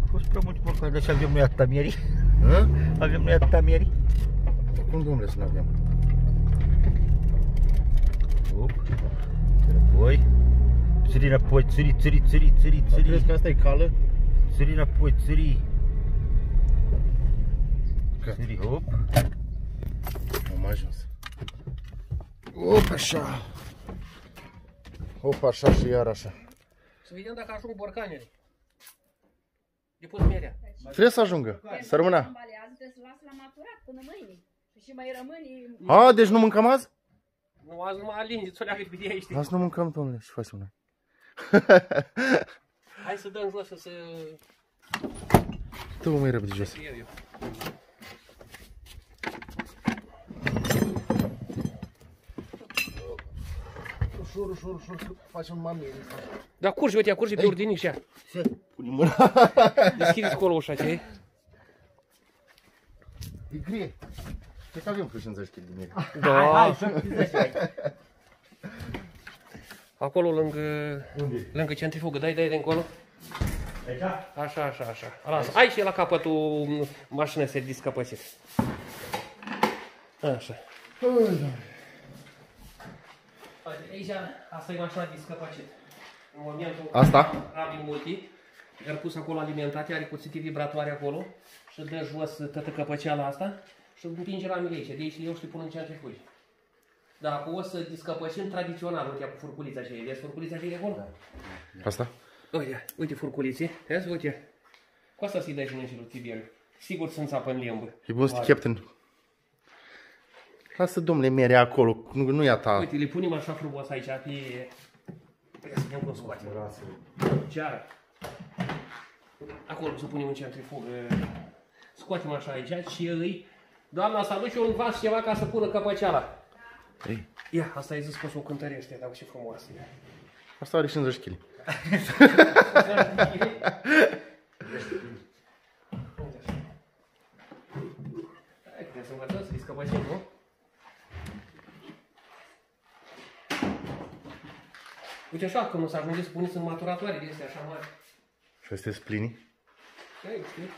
[SPEAKER 2] A fost prea multe borcani, deci avem noi atâta mieri.
[SPEAKER 1] Hă?
[SPEAKER 2] Avem noi atâta mieri.
[SPEAKER 1] Cum, domnule, să ne avem?
[SPEAKER 2] Up. Înapoi. Țări înapoi, țări, țări, țări, țări,
[SPEAKER 1] Crezi
[SPEAKER 2] țări.
[SPEAKER 1] că asta e cală?
[SPEAKER 2] Țări înapoi, țări.
[SPEAKER 1] Gata.
[SPEAKER 2] Țări, hop.
[SPEAKER 1] Am ajuns. Op, așa. Op, așa și iar așa.
[SPEAKER 3] Să vedem dacă ajung borcanele. De pus mierea.
[SPEAKER 1] Trebuie să ajungă, să rămână.
[SPEAKER 4] Balează, trebuie să lasă la maturat până mâine. Și mai rămâne...
[SPEAKER 1] A, deci nu mâncăm azi?
[SPEAKER 3] Nu, azi nu mă alingi, ți-o leagă de aici, știi?
[SPEAKER 1] Azi nu mâncăm, domnule, și facem noi.
[SPEAKER 3] Hai să dăm jos și să
[SPEAKER 1] Dă-mă mai repede jos.
[SPEAKER 3] scriu eu.
[SPEAKER 1] Ușor, ușor, ușor, facem mamele.
[SPEAKER 3] Da, curge, uite, curge pe ordiniș, ia.
[SPEAKER 1] Pune mâna.
[SPEAKER 3] Deschideți acolo ușa, ce?
[SPEAKER 1] E grie. Cred că avem vreo 50 kg de miere.
[SPEAKER 3] Da.
[SPEAKER 2] să
[SPEAKER 3] Acolo lângă,
[SPEAKER 2] Unde?
[SPEAKER 3] lângă centrifugă, dai, dai de încolo.
[SPEAKER 2] Aici?
[SPEAKER 3] Așa, așa, așa. Lasă. Aici e la capătul m, mașină se discăpățit. Așa. Aici, asta e mașina discăpăcit. În momentul
[SPEAKER 1] Asta?
[SPEAKER 3] Rabi multi, iar pus acolo alimentate, are cuțite vibratoare acolo și dă jos toată căpăceala asta și împinge la aici. De aici eu și le pun în centrifugi. Dar acum o să discăpăcim tradițional, uite cu furculița aceea. Vezi furculița aceea de acolo?
[SPEAKER 1] Asta?
[SPEAKER 3] Uite, uite furculiții, vezi, uite. Cu asta să-i dai și lui Tiberiu. Sigur sunt țapă în limbă.
[SPEAKER 1] E bun să te captain. Lasă, domnule, miere acolo, nu, nu e a ta.
[SPEAKER 3] Uite, le punem așa frumos aici pe... Ia să vedem cum scoate. Ceară. Acolo să punem în centrifugă. Scoatem așa aici și îi... Doamna, să aduce un vas ceva ca să pună căpăceala.
[SPEAKER 1] Ei,
[SPEAKER 3] Ia, asta e zis că o să o cântărește, dar ce frumoasă e.
[SPEAKER 1] asta are 50 kg.
[SPEAKER 3] Hai, putem să învățăm să discăpăcim, nu? Uite așa, când o să ajungeți să puneți în maturatoare de astea așa mari.
[SPEAKER 1] Și astea sunt plini.
[SPEAKER 3] Hai, știi?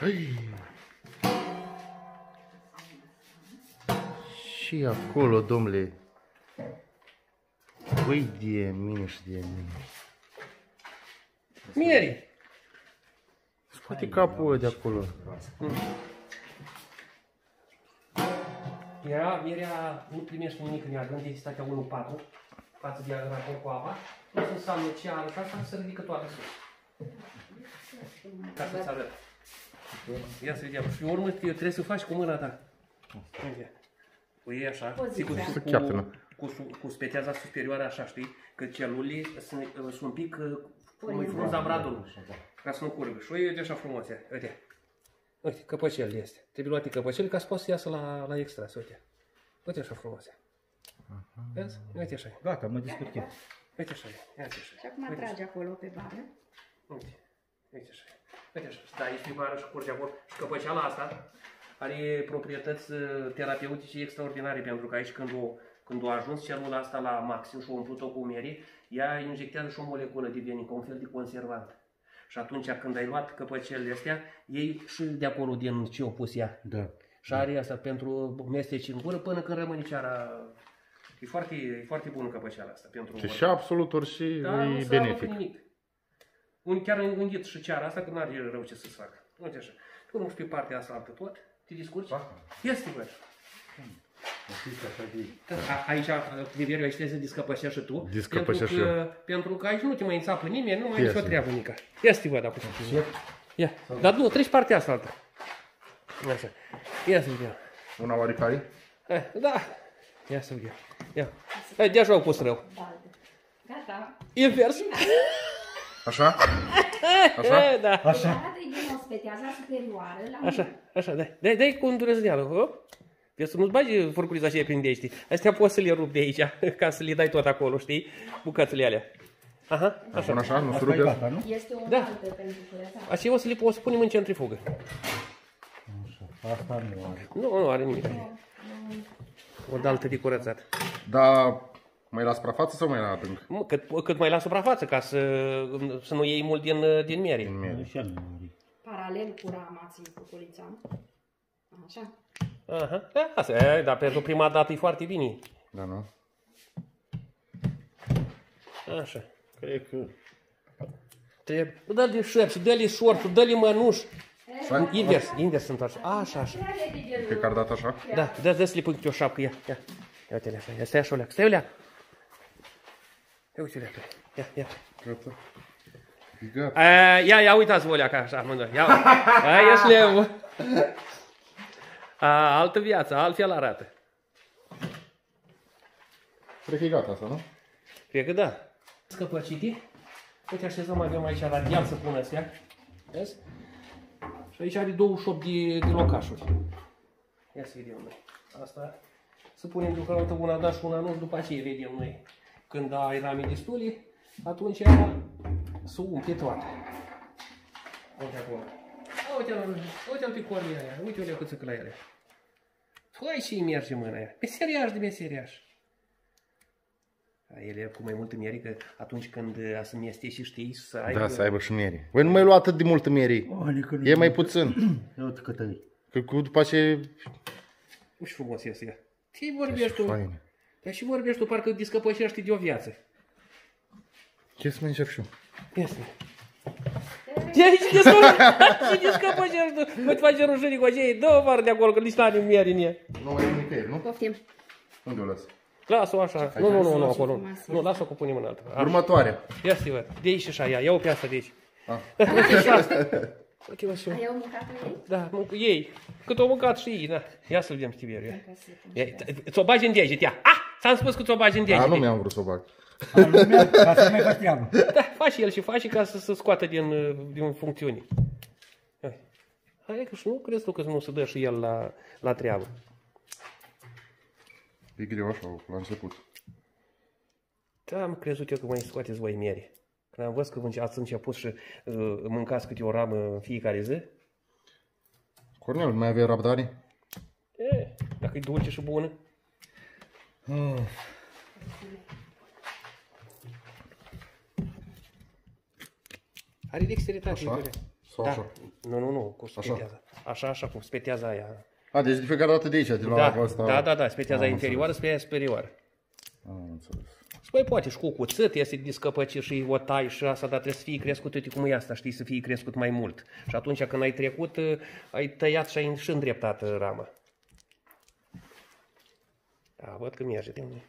[SPEAKER 1] Ai. Și acolo, domnule. Băi de mine și de mine.
[SPEAKER 3] Mieri!
[SPEAKER 1] Scoate capul ăla de acolo.
[SPEAKER 3] Era, mierea nu primește nimic în ea, în densitatea 1-4, față de raport cu apa. Nu se înseamnă ce are și așa, se ridică toată sus. Ca să-ți arăt. Ia să vedem. Și urmă trebuie să faci cu mâna ta. Uite. O iei așa, sigur,
[SPEAKER 4] Poziția.
[SPEAKER 3] și cu,
[SPEAKER 1] Captain-ă.
[SPEAKER 3] cu, su- cu speteaza superioară așa, știi? Că celulele sunt, uh, sunt un pic uh, cum e frunza bradului, ca să nu curgă. Și uite așa frumos, ia, uite. Uite, căpăcel este. Trebuie luate căpăcel ca să poți să iasă la, la extras, uite. Uite așa frumos. ia. Vezi? Uite așa. e.
[SPEAKER 2] Gata, mă descurc eu.
[SPEAKER 3] Uite așa. e. Ia uite așa.
[SPEAKER 4] Și acum
[SPEAKER 3] Uite așa.
[SPEAKER 4] trage acolo pe bară.
[SPEAKER 3] Uite, uite așa. Uite așa. Da, ești bară și curge acolo. Și căpăceala asta are proprietăți uh, terapeutice extraordinare pentru că aici când o, când o ajuns celula asta la maxim și o umplut-o cu mere, ea injectează și o moleculă de venică, un fel de conservant. Și atunci când ai luat căpăcelele astea, ei și de acolo din ce o pus ea.
[SPEAKER 2] Da.
[SPEAKER 3] Și are asta pentru mesteci în gură până când rămâne ceara. E foarte, e foarte bună căpăceala asta pentru
[SPEAKER 1] Și
[SPEAKER 3] organism.
[SPEAKER 1] și absolut și
[SPEAKER 3] Da, nu
[SPEAKER 1] e
[SPEAKER 3] se benefic.
[SPEAKER 1] benefic.
[SPEAKER 3] nimic. Un chiar îngândit și ceara asta, că nu are rău ce să-ți facă. Uite așa. Tu nu știi pe partea asta altă tot, te discurci? Este, bă. A- Aici, Viveriu, aici trebuie să discăpășești și tu.
[SPEAKER 1] Discăpășești
[SPEAKER 3] pentru că, pentru că aici nu te mai înțapă nimeni, nu mai ai
[SPEAKER 1] Ia
[SPEAKER 3] nicio
[SPEAKER 1] să
[SPEAKER 3] treabă nică. Ia să te văd acum. Ia. Dar nu, treci partea asta altă. Așa. Ia să vedem.
[SPEAKER 1] Una oarecare?
[SPEAKER 3] Eh, Da. Ia să vedem. Ia. Hai, deja au pus rău.
[SPEAKER 4] Baldă. Gata.
[SPEAKER 3] Invers.
[SPEAKER 1] Așa? Așa?
[SPEAKER 3] Eh, Da.
[SPEAKER 2] Așa.
[SPEAKER 4] Arată din o speteaza superioară la
[SPEAKER 3] Așa, așa, dai, dai, dai cu îndurăzneală, hop. Vezi să nu-ți bagi furculița și prin dești. Astea poți să le rupi de aici, ca să le dai tot acolo, știi? Bucățile alea. Aha, așa.
[SPEAKER 1] Pun așa, nu se
[SPEAKER 2] Asta e
[SPEAKER 1] rupe?
[SPEAKER 2] gata, nu?
[SPEAKER 4] Este o
[SPEAKER 3] Da.
[SPEAKER 4] altă pentru curățare.
[SPEAKER 3] Așa o să le poți să punem în centrifugă.
[SPEAKER 2] Așa. Asta nu are.
[SPEAKER 3] Nu, nu are nimic. O daltă de curățat.
[SPEAKER 1] Dar mai la suprafață sau mai la adânc?
[SPEAKER 3] Mă, Cât, cât mai la suprafață, ca să, să nu iei mult din, din miere.
[SPEAKER 1] În miere.
[SPEAKER 2] Așa nu are.
[SPEAKER 4] Paralel cu rama ții cuculița. Așa.
[SPEAKER 3] Aha, da, asta, e, dar pentru prima dată e foarte bine.
[SPEAKER 1] Da, nu?
[SPEAKER 3] Așa.
[SPEAKER 1] Cred că...
[SPEAKER 3] Trebuie, dă-le șerpi, dă-le șorțul, dă-le mănuș.
[SPEAKER 1] Să
[SPEAKER 3] Invers, invers se întoarce. Așa, așa.
[SPEAKER 1] pe care dat așa?
[SPEAKER 3] Da, dă, dă să le pui câte o șapcă, ia, ia. Ia uite-le așa, ia, stai așa, oleac, stai oleac. Ia uite-le așa, ia, ia.
[SPEAKER 1] Gata. E gata.
[SPEAKER 3] A, ia, ia uitați-vă oleac așa, amândoi, ia. Aia e șlemul. A, altă viață, altfel arată.
[SPEAKER 1] Cred că e gata asta, nu?
[SPEAKER 3] Cred că da. Scăpăciti. Uite, așezăm, avem aici radial să pun astea. Vezi? Și aici are 28 de, de locașuri. Ia să vedem noi. Asta să punem deocamdată una da și una nu și după aceea vedem noi. Când ai rame destule, atunci să umple toate. Uite acolo. A, Uite, uite pe colia aia, uite-o cât la ele. Hai și merge mâna aia. Meseriaș de meseriaș. Ele cu mai multă miere, că atunci când a să mieste și știi să ai...
[SPEAKER 1] Da, să aibă și miere. Voi nu mai lua atât de multă miere.
[SPEAKER 2] Adică nu-
[SPEAKER 1] E mai puțin.
[SPEAKER 2] Ia uite cât e.
[SPEAKER 1] Că cu după ce...
[SPEAKER 3] Nu știu frumos este ea. Ce vorbești tu?
[SPEAKER 1] Fain.
[SPEAKER 3] Dar și vorbești tu, parcă discăpășești de o viață.
[SPEAKER 1] Ce să mai încerc și eu?
[SPEAKER 3] Este. De aici discăpășești și discăpășești tu. Mă, te face rușine cu aceea, dă-o vară de acolo, că nici n-are miere în ea.
[SPEAKER 1] Nu mai e nicăieri, nu?
[SPEAKER 4] Poftim.
[SPEAKER 1] Unde o las?
[SPEAKER 3] Lasă-o așa. Nu, nu, nu, nu, acolo.
[SPEAKER 4] frumoasă.
[SPEAKER 3] Nu, lasă-o că punem în altă. Așa.
[SPEAKER 1] Următoarea.
[SPEAKER 3] Ia să văd. De aici și așa, ia. Ia-o pe asta de aici.
[SPEAKER 1] Ah.
[SPEAKER 3] Uite și asta. Uite-mă și eu.
[SPEAKER 4] Ai eu mâncat cu ei?
[SPEAKER 3] Da, mâncă ei. Cât o mâncat și ei, da. Ia să vedem, Tiberiu. ia.
[SPEAKER 4] Ca să pun.
[SPEAKER 3] Ia, Ți-o bagi în deget, ia. Ah! Ți-am spus că ți-o bagi în deget.
[SPEAKER 1] A, nu mi-am vrut să o bag.
[SPEAKER 2] A, nu merg, Ca să mai faci treabă.
[SPEAKER 3] Da, faci și el și faci și ca să se scoată din, uh, din funcțiune. Hai. Hai că și nu crezi tu că nu se dă și el la, la treabă.
[SPEAKER 1] E greu așa, la început.
[SPEAKER 3] Da, am crezut eu că mai scoateți voi miere. Când am văzut că înce- ați început și uh, mâncați câte o ramă în fiecare zi,
[SPEAKER 1] Cornel, mai avea răbdare?
[SPEAKER 3] e, dacă e dulce și bună, are dexteritate.
[SPEAKER 1] Așa?
[SPEAKER 3] Igore.
[SPEAKER 1] Sau
[SPEAKER 3] Da.
[SPEAKER 1] așa?
[SPEAKER 3] Nu, nu, nu, cu
[SPEAKER 1] Așa?
[SPEAKER 3] speteaza. Așa, așa, cu speteaza aia.
[SPEAKER 1] A, deci de fiecare dată de aici, de la
[SPEAKER 3] Da,
[SPEAKER 1] asta...
[SPEAKER 3] da, da, da, speteaza
[SPEAKER 1] Am
[SPEAKER 3] inferioară, speteaza superioară.
[SPEAKER 1] înțeles. Am înțeles.
[SPEAKER 3] Și păi poate și cu cuțit, este discăpăci și o tai și asta, dar trebuie să fie crescut, uite cum e asta, știi, să fie crescut mai mult. Și atunci când ai trecut, ai tăiat și ai și îndreptat uh, rama. Da, văd că merge de unde.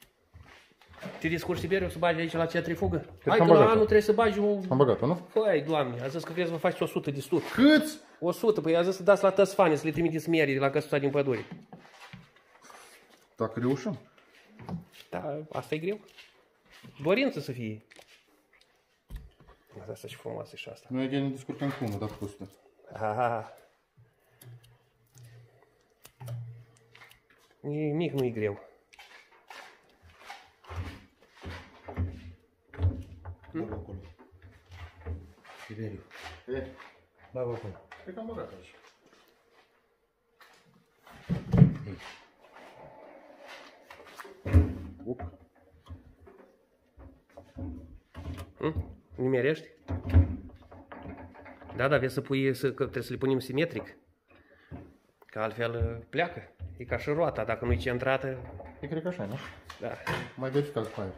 [SPEAKER 3] Te discurci Siberiu să bagi aici la centrifugă? Hai
[SPEAKER 1] că am
[SPEAKER 3] că la
[SPEAKER 1] băgat-o.
[SPEAKER 3] anul trebuie să bagi o...
[SPEAKER 1] Am băgat-o, nu?
[SPEAKER 3] Păi, doamne, a zis că vreți să vă faceți 100 de sturi.
[SPEAKER 1] Câți?
[SPEAKER 3] 100, păi a zis să dați la tăsfane, să le trimiteți mierii de la căsuța din pădure.
[SPEAKER 1] Dacă reușim.
[SPEAKER 3] Da, asta e greu. Dorință să fie. Asta și frumoasă și asta.
[SPEAKER 1] Noi ne descurcăm cu unul, dar cu 100.
[SPEAKER 3] Aha. Nimic nu e greu.
[SPEAKER 2] Bagă acolo. Tiberiu.
[SPEAKER 1] E,
[SPEAKER 2] Bagă acolo.
[SPEAKER 1] cred că am băgat aici. Up.
[SPEAKER 3] Hm? Nimerești? Da, da, vezi să pui, să, că trebuie să le punem simetric. Că altfel uh, pleacă. E ca și roata, dacă nu e centrată,
[SPEAKER 1] E cred că așa, nu?
[SPEAKER 3] da.
[SPEAKER 1] Mai verificat cu aia.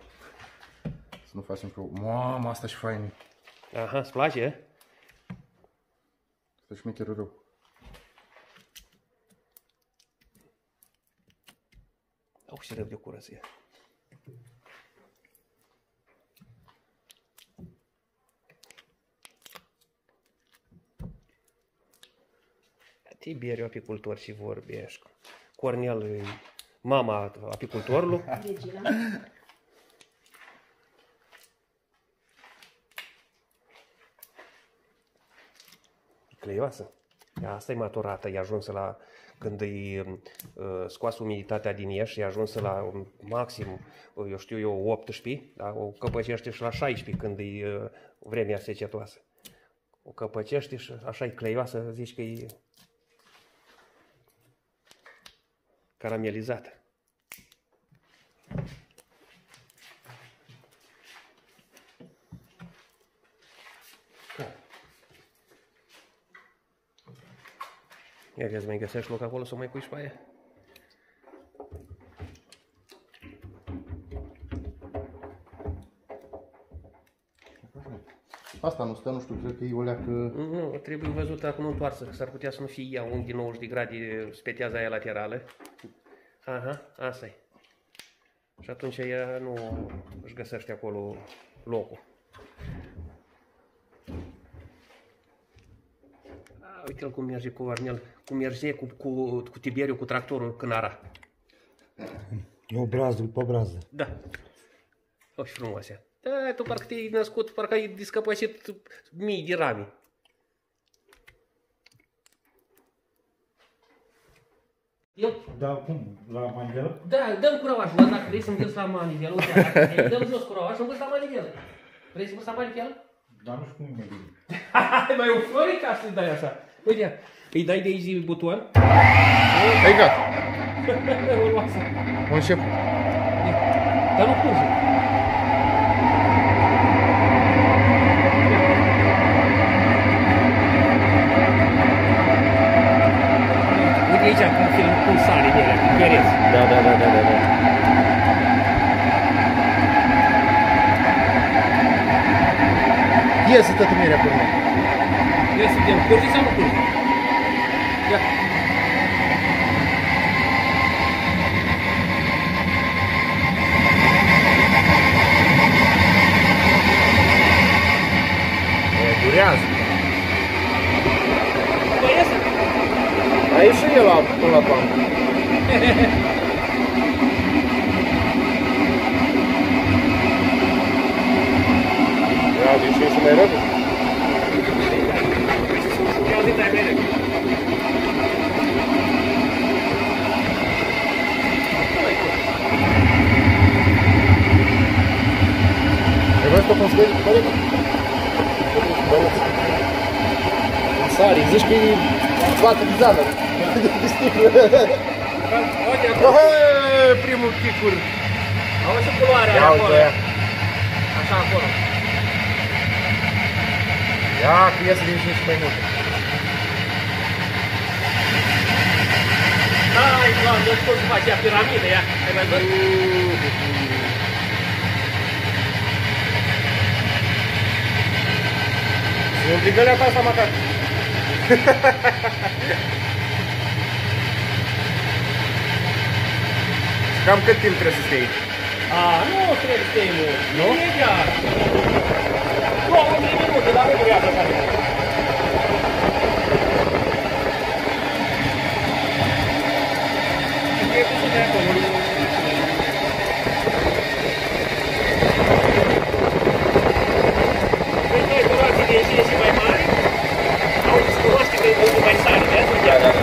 [SPEAKER 1] Să nu facem că... Mamă, asta și fain.
[SPEAKER 3] Aha, îți place, e?
[SPEAKER 1] Asta și șmecherul rău.
[SPEAKER 3] Au și rău de curăție. Tiberiu apicultor și vorbești. Cornel, e mama apicultorului.
[SPEAKER 4] Regina.
[SPEAKER 3] Cleioasă. Asta e maturată, e ajunsă la când e uh, scoasă umiditatea din ea și e ajunsă la um, maxim, uh, eu știu eu, 18, da? o căpăcește și la 16 când e uh, vremea secetoasă. O căpăcește și așa e cleioasă, zici că e caramelizată. Ia vezi, mai găsești loc acolo să o mai pui și pe aia?
[SPEAKER 1] Asta nu stă, nu știu, cred că e o leacă...
[SPEAKER 3] Nu, trebuie văzut acum întoarsă, că s-ar putea să nu fie ea unghi 90 de grade speteaza aia laterală. Aha, asta e. Și atunci ea nu își găsește acolo locul. A, uite-l cum merge cu Arnel, cum merge cu, cu, cu Tiberiu, cu tractorul Cânara.
[SPEAKER 2] E o brază după brază.
[SPEAKER 3] Da. O și frumoase. Da, tu parcă te-ai născut, parcă ai discăpăsit mii de rami. Eu?
[SPEAKER 2] Da, cum? La manivelă?
[SPEAKER 3] Da, dăm curaj, mă, dacă vrei să învăț la manivelă, uite, dacă vrei, dăm jos curaj și învăț la manivelă. Vrei să învăț la manivelă?
[SPEAKER 2] Dar nu știu cum e mai bine.
[SPEAKER 3] Hai, mai ușor e ca să-i dai așa. Uite, îi dai de aici buton,
[SPEAKER 1] Hai, gata.
[SPEAKER 3] o luasă.
[SPEAKER 1] O încep.
[SPEAKER 3] Dar nu curge. Uite aici cum, film, cum sare în ele, cum perezi.
[SPEAKER 1] Da, da, da, da, da. da. Iese tătâmirea pe urmă.
[SPEAKER 3] Vrei să vedem, curge sau nu curge? Ia.
[SPEAKER 1] Durează.
[SPEAKER 3] Bă, iese.
[SPEAKER 1] A ieșit el la, până la pan. Ia, deci și mai repede.
[SPEAKER 3] Ia
[SPEAKER 1] Trebuie să o construiești cu părere. În sari, zici că e toată designer.
[SPEAKER 3] Uite, acolo.
[SPEAKER 1] Primul chicur.
[SPEAKER 3] Auzi și culoarea
[SPEAKER 1] Ia
[SPEAKER 3] aia
[SPEAKER 1] uite
[SPEAKER 3] acolo.
[SPEAKER 1] aia.
[SPEAKER 3] Așa acolo.
[SPEAKER 1] Ia, că iese din și mai multe.
[SPEAKER 3] Hai, doamne, nu pot să faci ea piramidă, ia. Ai mai văzut?
[SPEAKER 1] Sunt obligările ta asta măcar. Cam cât timp trebuie să stai aici?
[SPEAKER 3] A, nu trebuie să stai mult. Nu? Imediat. Două mii minute, dar nu durează așa de mult. Și trebuie să dai acolo. de ieșire și mai mare, au cunoaște că e mai sare, vezi? Da, da, da.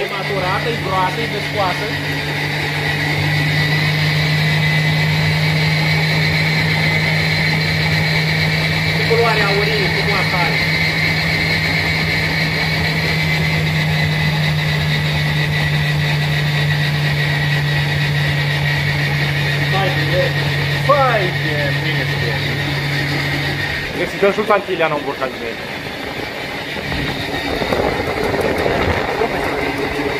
[SPEAKER 3] E maturată, e groasă, e descoasă. Cu culoare aurie, cu moasare.
[SPEAKER 1] Fai de mine să fie. Deci dă și Santiliana un borcan de mine. Da. Ce e acolo?
[SPEAKER 2] Dar nu sta.
[SPEAKER 1] He? Ce ai domnule acolo?
[SPEAKER 2] Asta nu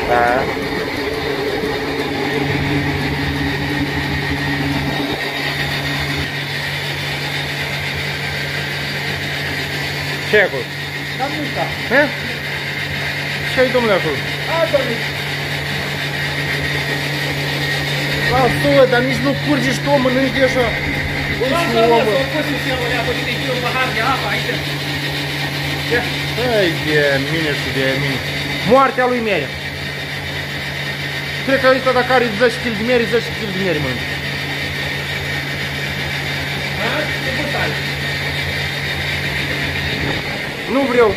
[SPEAKER 1] Lasă-o, dar nici nu curgi și tu o mănânci așa. Ui, și
[SPEAKER 3] Lasă,
[SPEAKER 1] omă.
[SPEAKER 3] mă, s-o pus și eu, le-a pus de un pahar de apă aici.
[SPEAKER 1] Hai de mine și de mine. Moartea lui Mere. Cred că ăsta dacă are 10 kg de miere, 10 kg de miere mănâncă. Nu vreau.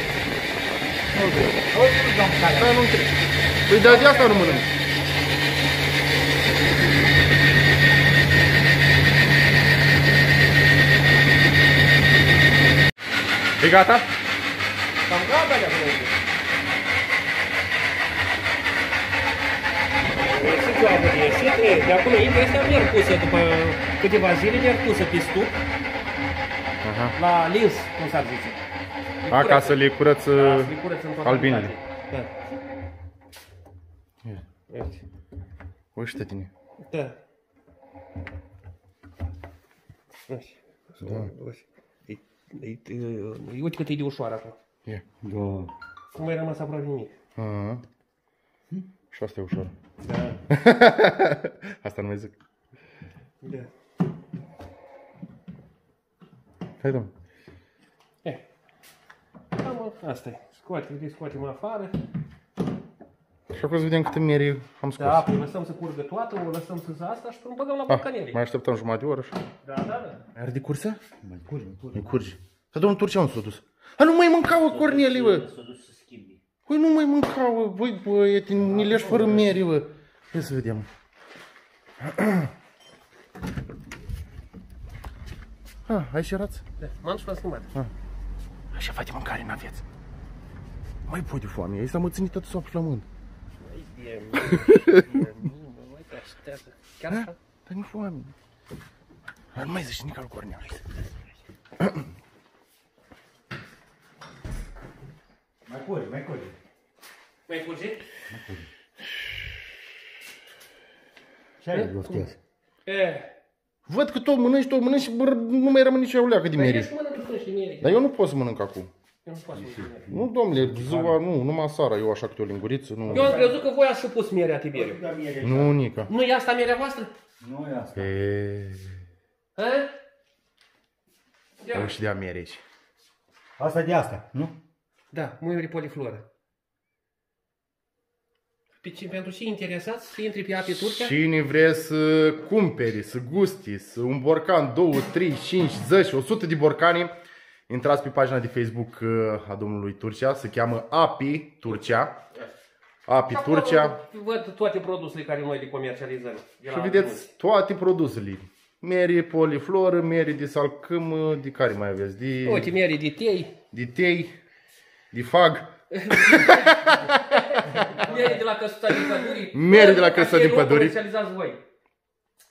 [SPEAKER 1] Nu vreau. Da, nu trebuie. Păi de asta nu mănânc. E gata?
[SPEAKER 3] Cam gata de acolo. Ieșit joabă de ieșit, e, de acolo intră, astea merg puse după câteva zile, merg puse pe stup,
[SPEAKER 1] Aha.
[SPEAKER 3] la lins, cum s-ar zice.
[SPEAKER 1] A, ca să le curăț
[SPEAKER 3] Da,
[SPEAKER 1] uh,
[SPEAKER 3] să le curăț în
[SPEAKER 1] albinele.
[SPEAKER 3] totalitate. Da.
[SPEAKER 1] Ia,
[SPEAKER 3] Uite.
[SPEAKER 1] Uite tine.
[SPEAKER 3] Da. Uite.
[SPEAKER 1] Da.
[SPEAKER 3] Uite. E- e- e- Uite cât e de ușoară acum.
[SPEAKER 1] Ia.
[SPEAKER 2] Da.
[SPEAKER 3] Nu mai rămas aproape nimic.
[SPEAKER 1] Aha. Și asta e ușor.
[SPEAKER 3] Da.
[SPEAKER 1] Asta nu mai zic.
[SPEAKER 3] Da.
[SPEAKER 1] Hai, domnule.
[SPEAKER 3] E. Da, mă, asta e. Scoate, le scoatem afară.
[SPEAKER 1] Și acum să vedem câte miere am scos.
[SPEAKER 3] Da, apoi lăsăm să curgă toată, o lăsăm să asta și până băgăm la
[SPEAKER 1] Ah,
[SPEAKER 3] borcanele.
[SPEAKER 1] mai așteptăm jumătate de oră și...
[SPEAKER 3] Da, da, da.
[SPEAKER 1] Mai are de cursă?
[SPEAKER 2] Mai curge, mai curge.
[SPEAKER 1] Mai curge. Dar domnul Turcea unde s-a dus? A, nu mai mâncau Cornelie, bă!
[SPEAKER 2] S-a dus să schimbi.
[SPEAKER 1] Păi nu mai mâncau, bă, băi, băieti, ni le fără miere, bă. Ia să vedem. Ah, ai și rață?
[SPEAKER 3] da. M-am dus la schimbat.
[SPEAKER 1] Așa face mâncare în aveți. Mai pui de foame, ai să mă ține tot sop și la mână.
[SPEAKER 3] E, e, mă, uite, așteaptă. Chiar așa?
[SPEAKER 1] Dar nu foame. Ah, Nu mai zici nici al Cornel.
[SPEAKER 2] Mai curge, mai curge.
[SPEAKER 3] Mai curge?
[SPEAKER 2] Ce ai gostit?
[SPEAKER 3] E,
[SPEAKER 1] Văd că tot mănânci, tot mănânci și bă, nu mai rămâne nici o leacă de
[SPEAKER 3] mai
[SPEAKER 1] miere.
[SPEAKER 3] ești mănâncă tu și miere.
[SPEAKER 1] Dar eu nu pot să mănânc acum.
[SPEAKER 3] Eu nu pot să mănânc miere.
[SPEAKER 1] Nu, domnule, ziua, nu, numai sara, eu așa câte o linguriță, nu.
[SPEAKER 3] Eu am crezut că voi ați și pus mierea Tiberiu.
[SPEAKER 2] Da, miere.
[SPEAKER 1] Nu, Nica.
[SPEAKER 3] Nu e asta mierea voastră?
[SPEAKER 2] Nu e asta.
[SPEAKER 1] E,
[SPEAKER 3] Ha? Ia.
[SPEAKER 1] au și de miere aici.
[SPEAKER 2] Asta de asta, nu?
[SPEAKER 3] Da, muiuri polifloră. Pe ce, pentru ce interesați să intri pe ape Turcia?
[SPEAKER 1] Cine vrea să cumpere, să gusti, să un borcan, 2, 3, 5, 10, 100 de borcane, intrați pe pagina de Facebook uh, a domnului Turcia, se cheamă API Turcia. API
[SPEAKER 3] Și acolo
[SPEAKER 1] Turcia
[SPEAKER 3] Văd toate produsele care noi le comercializăm. De
[SPEAKER 1] și
[SPEAKER 3] la
[SPEAKER 1] vedeți toate produsele. Mere polifloră, mere de salcâm, de care mai aveți? De,
[SPEAKER 3] Uite, miere de tei,
[SPEAKER 1] de tei, de fag.
[SPEAKER 3] miere de la căsuța din păduri.
[SPEAKER 1] Miere de la Căsuța din
[SPEAKER 3] Care o
[SPEAKER 1] Păduri.
[SPEAKER 3] comercializați voi.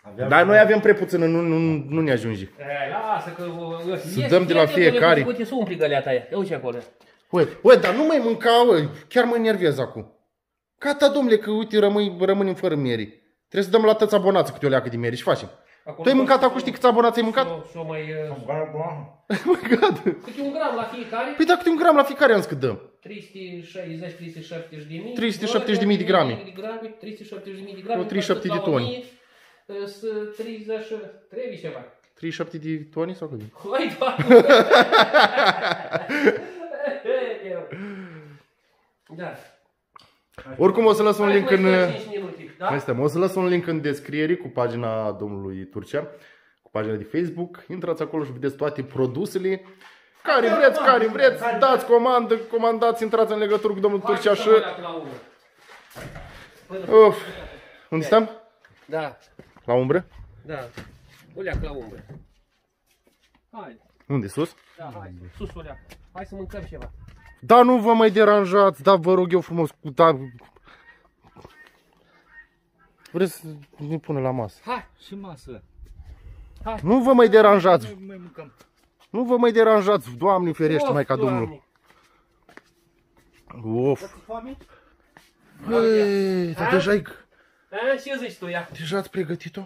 [SPEAKER 2] Aveam
[SPEAKER 1] Dar noi avem prepuțină, nu, nu, nu ne ajunge.
[SPEAKER 3] E, lasă că...
[SPEAKER 1] Să dăm de la fiecare.
[SPEAKER 3] Uite, să umpli găleata aia. Ia uite acolo.
[SPEAKER 1] Uite, uite, dar nu mai mânca, uite, chiar mă enervez acum. Gata, domnule, că uite, rămâi, rămânem fără mieri. Trebuie să dăm la tăți abonați câte o leacă de mieri și facem.
[SPEAKER 3] Acolo
[SPEAKER 1] Tu ai mâncat acum, știi câți abonați ai mâncat?
[SPEAKER 3] Și o mai... uh,
[SPEAKER 1] Mâncat.
[SPEAKER 3] Câte un gram la fiecare?
[SPEAKER 1] Păi dacă un gram la fiecare an cât dăm.
[SPEAKER 3] 360, 370 de mii.
[SPEAKER 1] 370 de mii de grame.
[SPEAKER 3] 370 de mii de grame.
[SPEAKER 1] Vreo 37 de toni.
[SPEAKER 3] Sunt 30, trebuie ceva.
[SPEAKER 1] 37 de toni sau cât?
[SPEAKER 3] Hai, doamne! Da.
[SPEAKER 1] Oricum o să las un
[SPEAKER 3] Hai,
[SPEAKER 1] link
[SPEAKER 3] mai
[SPEAKER 1] în...
[SPEAKER 3] stai cinci minute, da?
[SPEAKER 1] Mai stăm, o să las un link în descriere cu pagina domnului Turcia, cu pagina de Facebook, intrați acolo și vedeți toate produsele. Care vreți, care vreți, dați comandă, comandați, intrați în legătură cu domnul Turcea și... Uf. Unde stăm?
[SPEAKER 3] Da,
[SPEAKER 1] La umbră?
[SPEAKER 3] da. O leacă la umbră. Hai,
[SPEAKER 1] Unde, sus?
[SPEAKER 3] da, hai. Sus o leacă. Hai să mâncăm ceva.
[SPEAKER 1] Da, nu vă mai deranjați, da, vă rog eu frumos, cu da... Vreți să ne pune la masă?
[SPEAKER 3] Hai,
[SPEAKER 2] Și masă.
[SPEAKER 1] Nu vă mai deranjați,
[SPEAKER 2] Noi mai mâncăm.
[SPEAKER 1] nu vă mai deranjați, Doamne ferește,
[SPEAKER 3] Of,
[SPEAKER 1] mai ca
[SPEAKER 3] Doamne.
[SPEAKER 1] Domnul. Of.
[SPEAKER 2] Foame?
[SPEAKER 1] Băi, dar deja, ai-
[SPEAKER 3] A, ce zici tu, ia?
[SPEAKER 1] deja ați pregătit-o?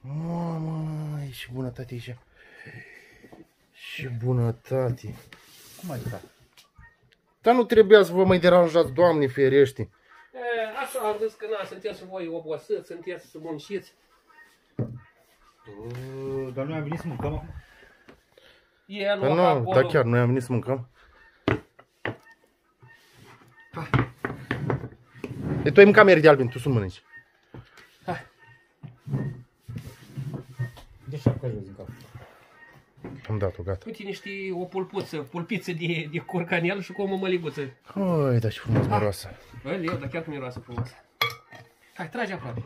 [SPEAKER 1] Mamă, e și bunătate aici. Și bunătate.
[SPEAKER 2] Cum adică?
[SPEAKER 1] Dar nu trebuia să vă mai deranjați, Doamne ferește.
[SPEAKER 3] E, așa am zis că na, sunteți și voi obosiți, sunteți să munciți.
[SPEAKER 2] Uh, Dar noi am venit să mâncăm acum.
[SPEAKER 3] E
[SPEAKER 1] Dar
[SPEAKER 3] loc
[SPEAKER 1] nu,
[SPEAKER 3] acolo.
[SPEAKER 1] dar chiar noi am venit să mâncăm. E tu ai mâncat miere de albin, tu să nu mănânci.
[SPEAKER 2] De șapca jos din cap.
[SPEAKER 1] Am dat-o, gata.
[SPEAKER 3] Uite niște o pulpuță, pulpiță de, de curcanel și cu o mămăliguță.
[SPEAKER 1] Oi, dar și frumos miroasă.
[SPEAKER 3] Bă, eu, dar chiar cum miroasă frumos. Hai, trage aproape.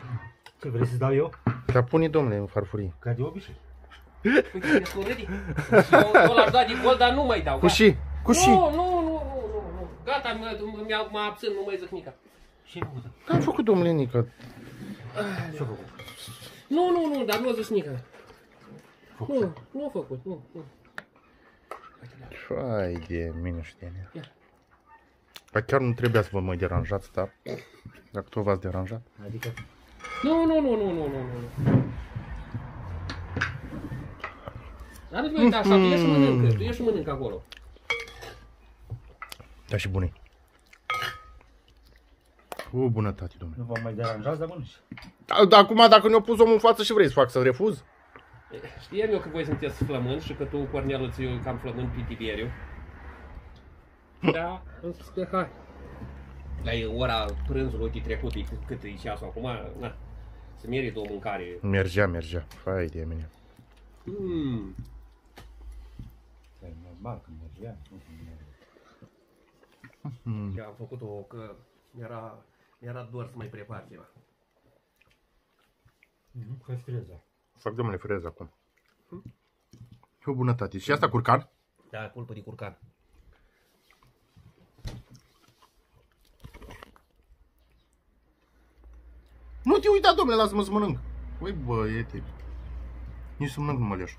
[SPEAKER 2] Ce vrei să dau eu?
[SPEAKER 1] Dar pune, domnule, în farfurie.
[SPEAKER 2] Ca de obicei.
[SPEAKER 3] Uite, ești cu râdi. Eu, eu l-aș da de gol, dar nu mai dau.
[SPEAKER 1] Cu
[SPEAKER 3] gata.
[SPEAKER 1] și, cu și.
[SPEAKER 3] Nu, nu, nu, nu, nu, nu. Gata, mă, mă, mă abțin, nu mai zic nică.
[SPEAKER 2] Și nu mă
[SPEAKER 1] Ce am făcut, domnule Nică?
[SPEAKER 2] Ce-a făcut?
[SPEAKER 3] Nu, nu, nu, dar nu o zici nică. Nu, nu a făcut, nu, nu.
[SPEAKER 1] Fai de mine și de mine.
[SPEAKER 3] Ia.
[SPEAKER 1] Dar chiar nu trebuia să vă mai deranjați, dar dacă tot v-ați deranjat.
[SPEAKER 2] Adică
[SPEAKER 3] Nu, nu, nu, nu, nu, nu, nu. Dar nu te uita așa, tu ieși și mănâncă, tu ieși și mănâncă acolo.
[SPEAKER 1] Da și bunii. O, bunătate, domnule.
[SPEAKER 2] nu vă mai deranjați, dar mănânci.
[SPEAKER 1] Da, Acum, dacă ne-a pus omul în față și vrei să fac să refuz?
[SPEAKER 3] Știam eu că voi sunteți flămâni și că tu, Cornel, îți iei cam flămâni pe Tiberiu. Da, am spus că hai. Dar e ora prânzului de trecut, e cât, cât e ceasul acum, na, să merită o mâncare.
[SPEAKER 1] Mergea, mergea. Fai de mine.
[SPEAKER 3] Mm.
[SPEAKER 2] E normal când mergea. nu când mergea.
[SPEAKER 1] Mm.
[SPEAKER 3] Eu am făcut-o că mi-era, mi-era dor să mai prepar ceva.
[SPEAKER 2] Mhm, Că freza.
[SPEAKER 1] Fac, domnule, frez acum. E o bunătate. Și asta curcan?
[SPEAKER 3] Da, pulpă de curcan.
[SPEAKER 1] Nu te uita, domnule, lasă-mă să mănânc. Ui, băiete. Nici să mănânc nu mă leș.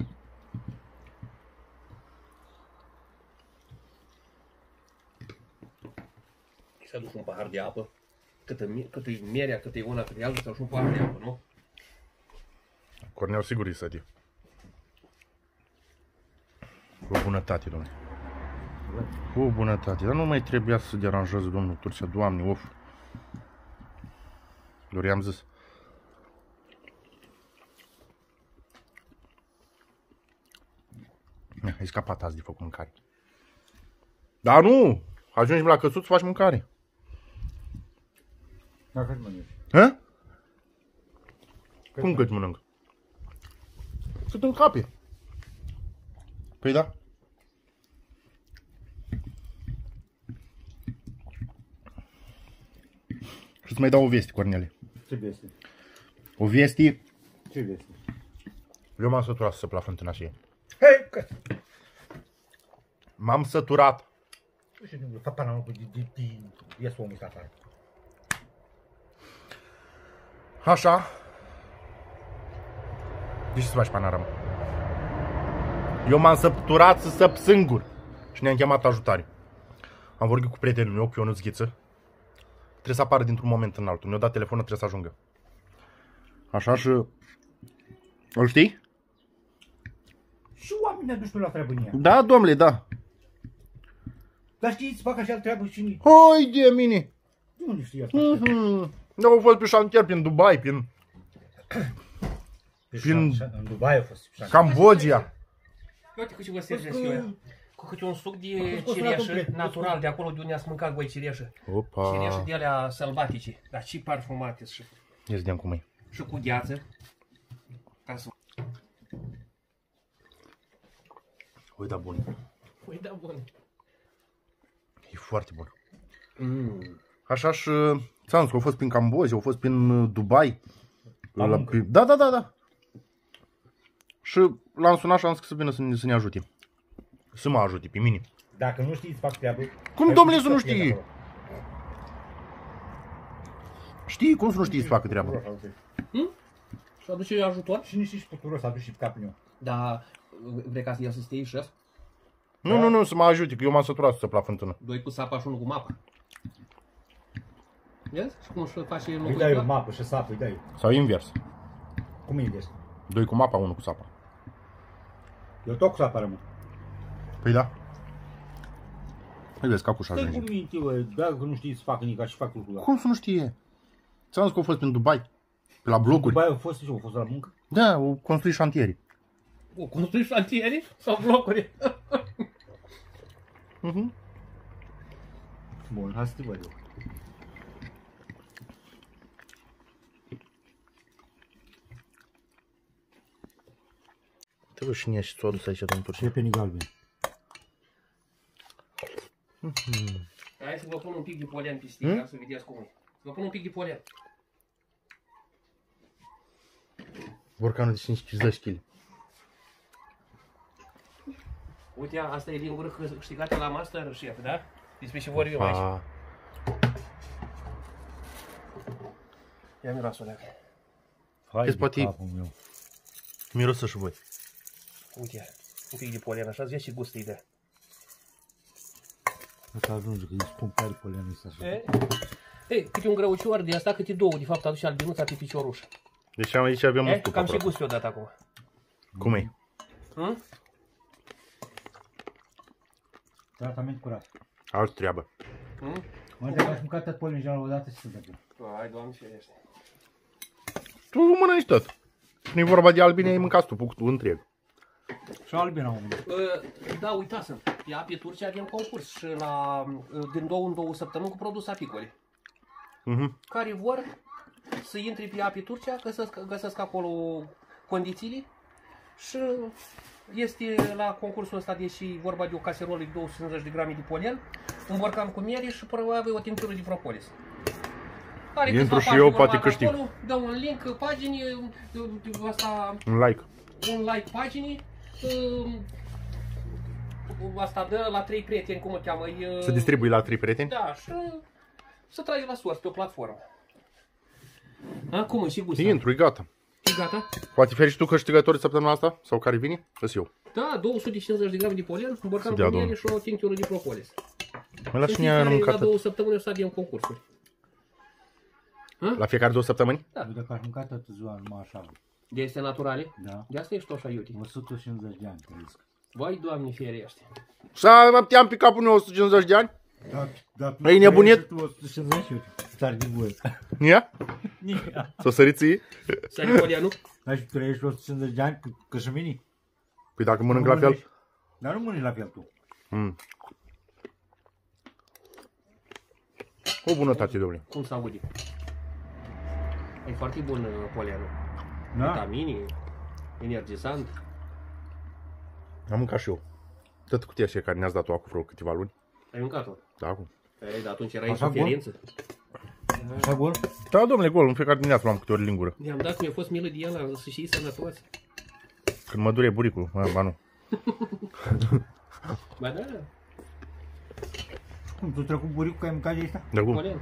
[SPEAKER 3] Și să aduci un pahar de apă. Cât e, cât e mierea, cât e una, cât e alta, să aduci un pahar de apă, nu?
[SPEAKER 1] Cornel sigur e sădie. Cu bunătate, domnule. Cu bunătate. Dar nu mai trebuia să deranjez domnul Turcea. Doamne, of. Doar i-am zis. Eh, Ai scapat azi de făcut mâncare. Dar nu! Ajungem la căsuț, faci mâncare.
[SPEAKER 2] Dacă îți mănânci.
[SPEAKER 1] Hă? Cum cât mănânc? Cât în cape. Păi da. Și să mai dau o veste, Cornele.
[SPEAKER 2] Ce veste?
[SPEAKER 1] O veste,
[SPEAKER 2] Ce veste?
[SPEAKER 1] eu m-am săturat să la fântâna și
[SPEAKER 2] Hei, că...
[SPEAKER 1] M-am săturat.
[SPEAKER 2] Nu știu, nu, capana nu, de, de, de, ies omul ăsta afară.
[SPEAKER 1] Așa. De ce să faci panoramă? Eu m-am săturat să săp singur. Și ne-am chemat ajutare. Am vorbit cu prietenul meu, cu Ionuț Ghiță. Trebuie să apară dintr-un moment în altul. Mi-a dat telefonul, trebuie să ajungă. Așa și... Îl știi?
[SPEAKER 2] Și oamenii ne duci pe la treabă în ea.
[SPEAKER 1] Da, domnule, da.
[SPEAKER 2] Dar știți, fac așa treabă și nu
[SPEAKER 1] Hoi de mine!
[SPEAKER 2] Nu știu asta.
[SPEAKER 1] Mhm. Eu am fost pe șantier prin Dubai, prin deci prin
[SPEAKER 2] în Dubai a fost
[SPEAKER 1] Cambodgia.
[SPEAKER 3] Uite cu ce vă păi
[SPEAKER 2] servesc
[SPEAKER 3] eu. Cu câte un suc de cireșă natural de acolo de unde ați mâncat voi cireșă.
[SPEAKER 1] Opa.
[SPEAKER 3] Cireșă de alea sălbatice. Dar și parfumate și.
[SPEAKER 1] Ia vedem cum e.
[SPEAKER 3] Și cu gheață. Ca să...
[SPEAKER 1] Ui, da bun.
[SPEAKER 3] Ui, da bun.
[SPEAKER 1] E foarte bun.
[SPEAKER 3] Mm.
[SPEAKER 1] Așa și ți-am zis că au fost prin Cambodgia, au fost prin uh, Dubai.
[SPEAKER 2] La,
[SPEAKER 1] da, da, da, da. Și l-am sunat și am zis că să vină să ne, să ne ajute. Să mă ajute pe mine.
[SPEAKER 2] Dacă nu știți, îți fac treabă.
[SPEAKER 1] Cum,
[SPEAKER 2] Ai
[SPEAKER 1] domnule,
[SPEAKER 2] pus
[SPEAKER 1] să nu
[SPEAKER 2] pe el
[SPEAKER 1] știi?
[SPEAKER 2] acolo.
[SPEAKER 1] Știi cum să nu știți să facă treaba?
[SPEAKER 2] Puturos aduce.
[SPEAKER 3] Și aduce ajutor?
[SPEAKER 2] Și nici și puturos aduci și pe capul meu.
[SPEAKER 3] Da, vrei ca să el să stie șef?
[SPEAKER 1] Nu, nu, nu, să mă ajute, că eu m-am săturat să la fântână.
[SPEAKER 3] Doi cu sapa și unul cu mapa. Vezi? Și cum își face
[SPEAKER 2] Îi
[SPEAKER 3] locul
[SPEAKER 2] dai o
[SPEAKER 3] ăsta?
[SPEAKER 2] mapă și sapă, îi dai.
[SPEAKER 1] Sau invers.
[SPEAKER 2] Cum e des?
[SPEAKER 1] Doi cu mapa, unul cu sapa.
[SPEAKER 2] Eu tot cu sapă rămân.
[SPEAKER 1] Păi da. Păi vezi, cacuș
[SPEAKER 2] Stai cu
[SPEAKER 1] ajunge.
[SPEAKER 2] minte, bă, dacă nu știi să facă nica și fac lucrul ăla.
[SPEAKER 1] Cum să nu știe? Ți-am zis că au fost prin Dubai. Pe la blocuri.
[SPEAKER 2] După aia au fost și au fost la muncă.
[SPEAKER 1] Da, au construit șantieri.
[SPEAKER 3] O, construi șantiere sau blocuri?
[SPEAKER 1] Mhm.
[SPEAKER 2] Bun, hai să te văd eu.
[SPEAKER 1] Te văd și mie și ți-o adus aici, domnul Turci.
[SPEAKER 2] Prietenii galbeni.
[SPEAKER 3] Hai să vă pun un pic de polian pe sticlă,
[SPEAKER 1] Hmm?
[SPEAKER 3] să vedeți cum e. Să vă pun un pic de polian.
[SPEAKER 1] Borcanul de 50 kg.
[SPEAKER 3] Uite, asta e din gură câștigată la Master Chef, da? Despre ce vorbim aici.
[SPEAKER 1] A,
[SPEAKER 3] Ia mirosul ăla.
[SPEAKER 2] Hai
[SPEAKER 1] Vezi,
[SPEAKER 2] de
[SPEAKER 1] poate-
[SPEAKER 2] capul meu.
[SPEAKER 1] mirosă și voi.
[SPEAKER 3] Uite, un pic de polian, așa, vezi și gustul de.
[SPEAKER 2] Asta ajunge, că îți spun tare polenul ăsta așa.
[SPEAKER 3] E? Ei, câte un grăucior de asta, câte două, de fapt, aduce albinuța pe picioruș.
[SPEAKER 1] Deci am aici avem un
[SPEAKER 3] E?
[SPEAKER 1] stup
[SPEAKER 3] Cam și
[SPEAKER 1] aproape.
[SPEAKER 3] gustul odată acum.
[SPEAKER 1] Cum e?
[SPEAKER 3] Hm?
[SPEAKER 2] Tratament curat.
[SPEAKER 1] Altă treabă.
[SPEAKER 3] Hm?
[SPEAKER 2] Mă, dacă aș mâncat tot polenul general odată, ce se întâmplă?
[SPEAKER 3] Hai, doamne, ferește.
[SPEAKER 1] Tu mănânci tot. Nu e vorba de albine, ai mâncat stupul cu întreg.
[SPEAKER 2] Și albin am mâncat.
[SPEAKER 3] Uh, da, uitați-mi, pe Apie Turcia avem concurs și la, uh, din două în două săptămâni cu produse apicole.
[SPEAKER 1] Mhm.
[SPEAKER 3] Care vor să intre pe Apie Turcia, găsesc, găsesc acolo condițiile și este la concursul ăsta, deși vorba de o caserolă de 250 de grame de polian, un borcan cu miere și probabil o tinctură de propolis. Are
[SPEAKER 1] Intru
[SPEAKER 3] câțiva
[SPEAKER 1] și
[SPEAKER 3] pagini
[SPEAKER 1] eu, poate
[SPEAKER 3] urmate
[SPEAKER 1] câștig.
[SPEAKER 3] Acolo, dă un link paginii, uh, asta
[SPEAKER 1] Un like.
[SPEAKER 3] un like paginii, um, asta dă la trei prieteni, cum o cheamă? E,
[SPEAKER 1] Să distribui la trei prieteni?
[SPEAKER 3] Da, și să tragi la sus pe o platformă. Acum și gustul.
[SPEAKER 1] Intru, e gata.
[SPEAKER 3] E gata?
[SPEAKER 1] Poate fi și tu câștigătorii săptămâna asta? Sau care vine? Îs eu.
[SPEAKER 3] Da, 250 de grame de polian, un borcan
[SPEAKER 1] Să dea,
[SPEAKER 3] cu miere
[SPEAKER 1] domnule.
[SPEAKER 3] și o tinctură de propolis.
[SPEAKER 1] Mă las
[SPEAKER 3] În
[SPEAKER 1] și mie am
[SPEAKER 3] fiecare, la
[SPEAKER 1] mâncat
[SPEAKER 3] două săptămâni o să avem concursuri.
[SPEAKER 1] La fiecare două săptămâni?
[SPEAKER 3] Da.
[SPEAKER 2] Eu dacă aș mâncat toată ziua numai așa,
[SPEAKER 3] De este naturale?
[SPEAKER 2] da,
[SPEAKER 3] De asta ești tu așa iute.
[SPEAKER 2] 150 de ani trăiesc.
[SPEAKER 3] Vai, Doamne, ferește.
[SPEAKER 1] Să te-am picat până 150 de ani?
[SPEAKER 2] Da, da, tu
[SPEAKER 1] Ai nebunit?
[SPEAKER 2] trăiești Tu 150 eu tare din gură.
[SPEAKER 1] Ia?
[SPEAKER 2] Nia.
[SPEAKER 1] Să săriți ei?
[SPEAKER 3] Sari polianul?
[SPEAKER 2] Dar și tu trăiești 150 de ani, că- că și mine.
[SPEAKER 1] Păi dacă mănânc la fel?
[SPEAKER 2] Dar nu mănânci la fel tu.
[SPEAKER 1] Mm. O bunătate, domnule.
[SPEAKER 3] Cum să aude? E foarte bun uh, polianul.
[SPEAKER 2] Da?
[SPEAKER 3] Vitamini, energizant.
[SPEAKER 1] Am mâncat și eu. Tot cutia aceea care ne-ați dat-o acum vreo câteva luni.
[SPEAKER 3] Ai mâncat-o?
[SPEAKER 1] Da, acum.
[SPEAKER 3] Ei, dar atunci erai în
[SPEAKER 2] Așa bun?
[SPEAKER 3] suferință.
[SPEAKER 2] Așa gol?
[SPEAKER 1] Da, domnule, gol. În fiecare dimineață luam câte ori lingură.
[SPEAKER 3] Mi-am dat, mi-a fost milă de el, am zis să și ei sănătoși.
[SPEAKER 1] Când mă dure buricul. Mă, ba nu.
[SPEAKER 3] Ba da,
[SPEAKER 2] Cum, tu trecut buricul că ai mâncat de asta?
[SPEAKER 1] De cum?
[SPEAKER 3] polian.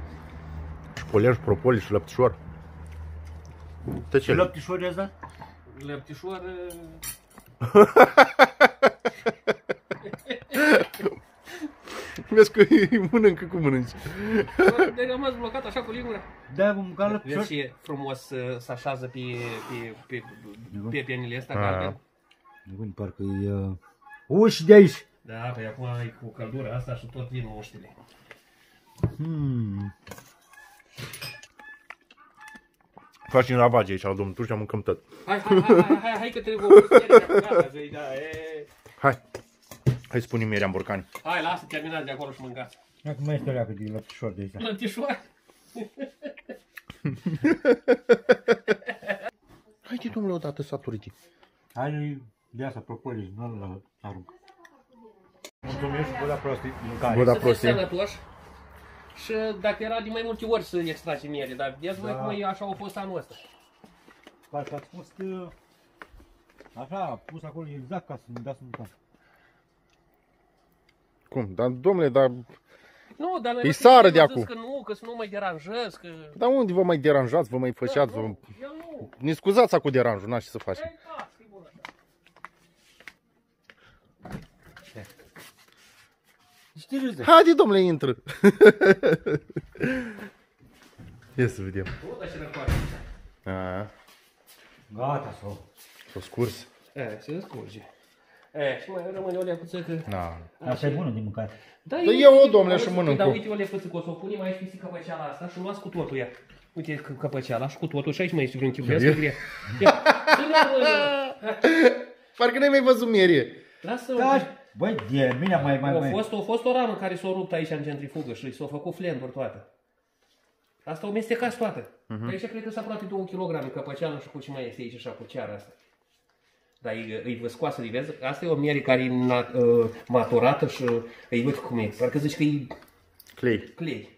[SPEAKER 1] Și polian, și șpropolis, și lăptișor. De
[SPEAKER 2] Și
[SPEAKER 1] ce?
[SPEAKER 2] lăptișori asta?
[SPEAKER 3] Lăptișoară...
[SPEAKER 1] Vezi că îi mănâncă cum mănânci.
[SPEAKER 3] De rămas blocat așa cu lingura.
[SPEAKER 2] Da, vom mânca
[SPEAKER 3] Vezi
[SPEAKER 2] lăptișori?
[SPEAKER 3] ce frumos uh, se așează pe, pe, pe, pe pienile astea
[SPEAKER 1] Ah.
[SPEAKER 3] galben.
[SPEAKER 2] Bun, parcă e... Uh... Uși de aici!
[SPEAKER 3] Da, pe acum e cu căldura asta și tot vin moștile.
[SPEAKER 2] Hmm.
[SPEAKER 1] Faci în ravage aici la domnul Turcia, mâncăm tot.
[SPEAKER 3] Hai, hai, hai, hai, hai, hai că trebuie o chestie gata, zi, da, e.
[SPEAKER 1] Hai. Hai să punem mierea în borcani.
[SPEAKER 3] Hai, lasă, terminați de acolo și mâncați.
[SPEAKER 2] Acum mai este o leacă de lăptișori de aici.
[SPEAKER 3] Lăptișoară.
[SPEAKER 1] Haide, domnule, odată saturiti.
[SPEAKER 2] Hai de asta propolis, nu la arunc. Mulțumim și vă da prostii mâncare.
[SPEAKER 1] Bă, da,
[SPEAKER 3] să fiți
[SPEAKER 1] prostie.
[SPEAKER 3] sănătoși. Și dacă era de mai multe ori să extrage miere, dar vedeți voi
[SPEAKER 2] Da.
[SPEAKER 3] cum e, așa a fost anul ăsta.
[SPEAKER 2] Parcă ați fost uh, așa, pus acolo exact ca să-mi dați mâncare.
[SPEAKER 1] Cum? Dar, domnule, dar,
[SPEAKER 3] Nu, dar noi
[SPEAKER 1] Îi
[SPEAKER 3] nu
[SPEAKER 1] sară de
[SPEAKER 3] am zis
[SPEAKER 1] acum.
[SPEAKER 3] că nu, că să nu mai deranjez, că...
[SPEAKER 1] dar unde vă mai deranjați, vă mai făceați?
[SPEAKER 3] Da,
[SPEAKER 1] Vă...
[SPEAKER 3] nu, eu nu.
[SPEAKER 1] Ne scuzați acum deranjul, n-aș ce să facem.
[SPEAKER 3] Ei, da, sigur așa.
[SPEAKER 2] Ce râzi?
[SPEAKER 1] Haide, domnule, intră. Ia să vedem.
[SPEAKER 3] Nu, dar ce răcoare.
[SPEAKER 1] A,
[SPEAKER 2] Gata, sau.
[SPEAKER 1] s-a scurs.
[SPEAKER 3] E, se scurge. E, și mai rămâne o leacuță că...
[SPEAKER 1] Na.
[SPEAKER 2] Asta e bună de mâncare.
[SPEAKER 3] Da,
[SPEAKER 1] Dar eu, domnule, și mănânc
[SPEAKER 3] Dar
[SPEAKER 1] o.
[SPEAKER 3] uite o leacuță că o să o punem aici pisic căpăceala asta și luați cu totul ea. Uite că- căpăceala și cu totul și aici mai este vreun chip. Ia să grie. Ia. Ia, mă,
[SPEAKER 1] Parcă n-ai mai văzut mierie.
[SPEAKER 3] Lasă
[SPEAKER 2] Da, băi, de mine mai, mai,
[SPEAKER 3] A
[SPEAKER 2] mai.
[SPEAKER 3] fost, a fost o ramă care s-a rupt aici în centrifugă și s-a făcut flenduri toată. Asta o mestecați toată. Uh-huh. Aici cred că sunt aproape 2 kg căpăceană și cu ce mai este aici așa cu ceara asta. Dar e, e vă scoasă de vezi. Asta e o miere care e na, uh, maturată și uh, îi uite cum e. Parcă zici că e
[SPEAKER 1] Clay.
[SPEAKER 3] clay.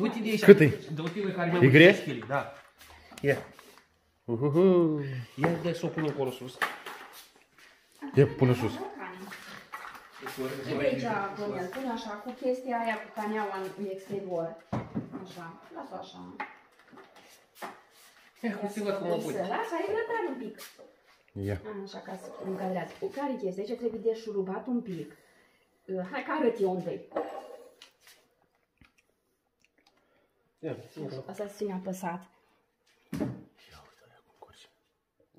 [SPEAKER 3] Uite de aici.
[SPEAKER 1] Cât e?
[SPEAKER 3] De uite care mai
[SPEAKER 1] E
[SPEAKER 3] mult
[SPEAKER 1] grea?
[SPEAKER 3] 5 kg, Da. Ia.
[SPEAKER 1] Uhuhu.
[SPEAKER 3] Ia de să o punem acolo sus.
[SPEAKER 1] Ia, pune sus.
[SPEAKER 4] Uite aici, Cornel, pune așa, cu chestia aia cu caneaua în exterior. Așa, lasă așa.
[SPEAKER 3] Ia, cum se văd cum o pui.
[SPEAKER 4] Să lasă, ai grătar un pic.
[SPEAKER 1] Ia.
[SPEAKER 4] Așa, ca să încadrează. Cu care chestia? Aici trebuie deșurubat un pic. Uh, Hai că arăt eu întâi.
[SPEAKER 3] Ia, ține-o.
[SPEAKER 4] Asta se ține apăsat.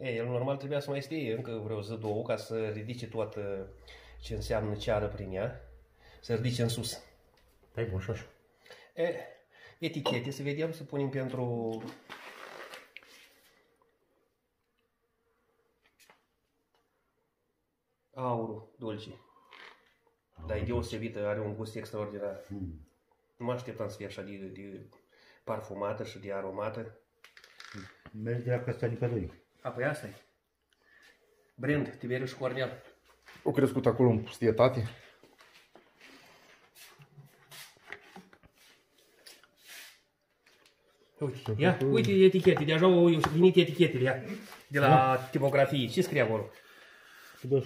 [SPEAKER 3] E, el normal trebuia să mai stie încă vreo zi, două, ca să ridice toată ce înseamnă ceară prin ea, să ridice în sus.
[SPEAKER 1] Hai bun și așa.
[SPEAKER 3] E, etichete, să vedem, să punem pentru... Aurul dulce. Dar e deosebită, are un gust extraordinar. Nu mă așteptam să fie așa de, de parfumată și de aromată.
[SPEAKER 2] Merge la căsta nicădoi.
[SPEAKER 3] Apoi asta e. Brand, Tiberiu și Cornel.
[SPEAKER 1] O crescut acolo în pustietate.
[SPEAKER 3] Uite, ia, uite etichete, deja au venit etichetele, ia, de la tipografie. Ce scrie acolo?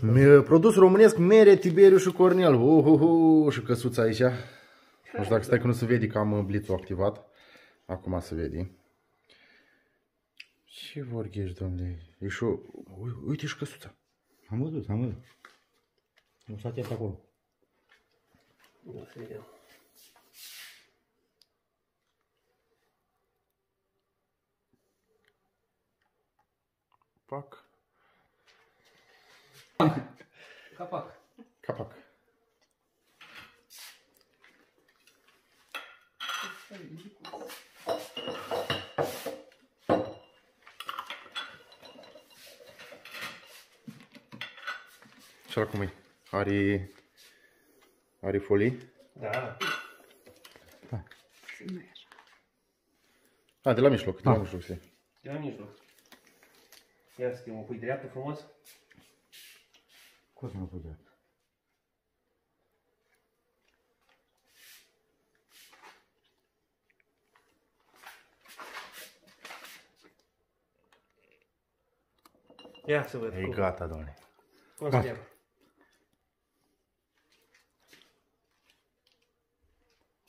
[SPEAKER 1] Mi- Produs românesc, mere, Tiberiu și Cornel. Uhuhu, și căsuța aici. Nu știu dacă stai că nu se vede că am blițul activat. Acum se vede. Ce vorghești, domnule? E și o... Ui- Uite și căsuța.
[SPEAKER 2] Am văzut, am văzut. Nu s-a atent acolo.
[SPEAKER 3] Nu să vedem.
[SPEAKER 1] Pac.
[SPEAKER 3] Capac.
[SPEAKER 1] Capac. Și acum e? Are... Are folii?
[SPEAKER 3] Da.
[SPEAKER 4] Nu e așa.
[SPEAKER 1] A, de la mijloc, de la
[SPEAKER 2] Ah.
[SPEAKER 1] mijloc se.
[SPEAKER 3] De la mijloc. Ia să te pui dreaptă frumos.
[SPEAKER 2] Cum să nu pui drept?
[SPEAKER 3] Ia să văd.
[SPEAKER 1] E
[SPEAKER 3] cum-
[SPEAKER 1] gata, domnule.
[SPEAKER 3] Cum să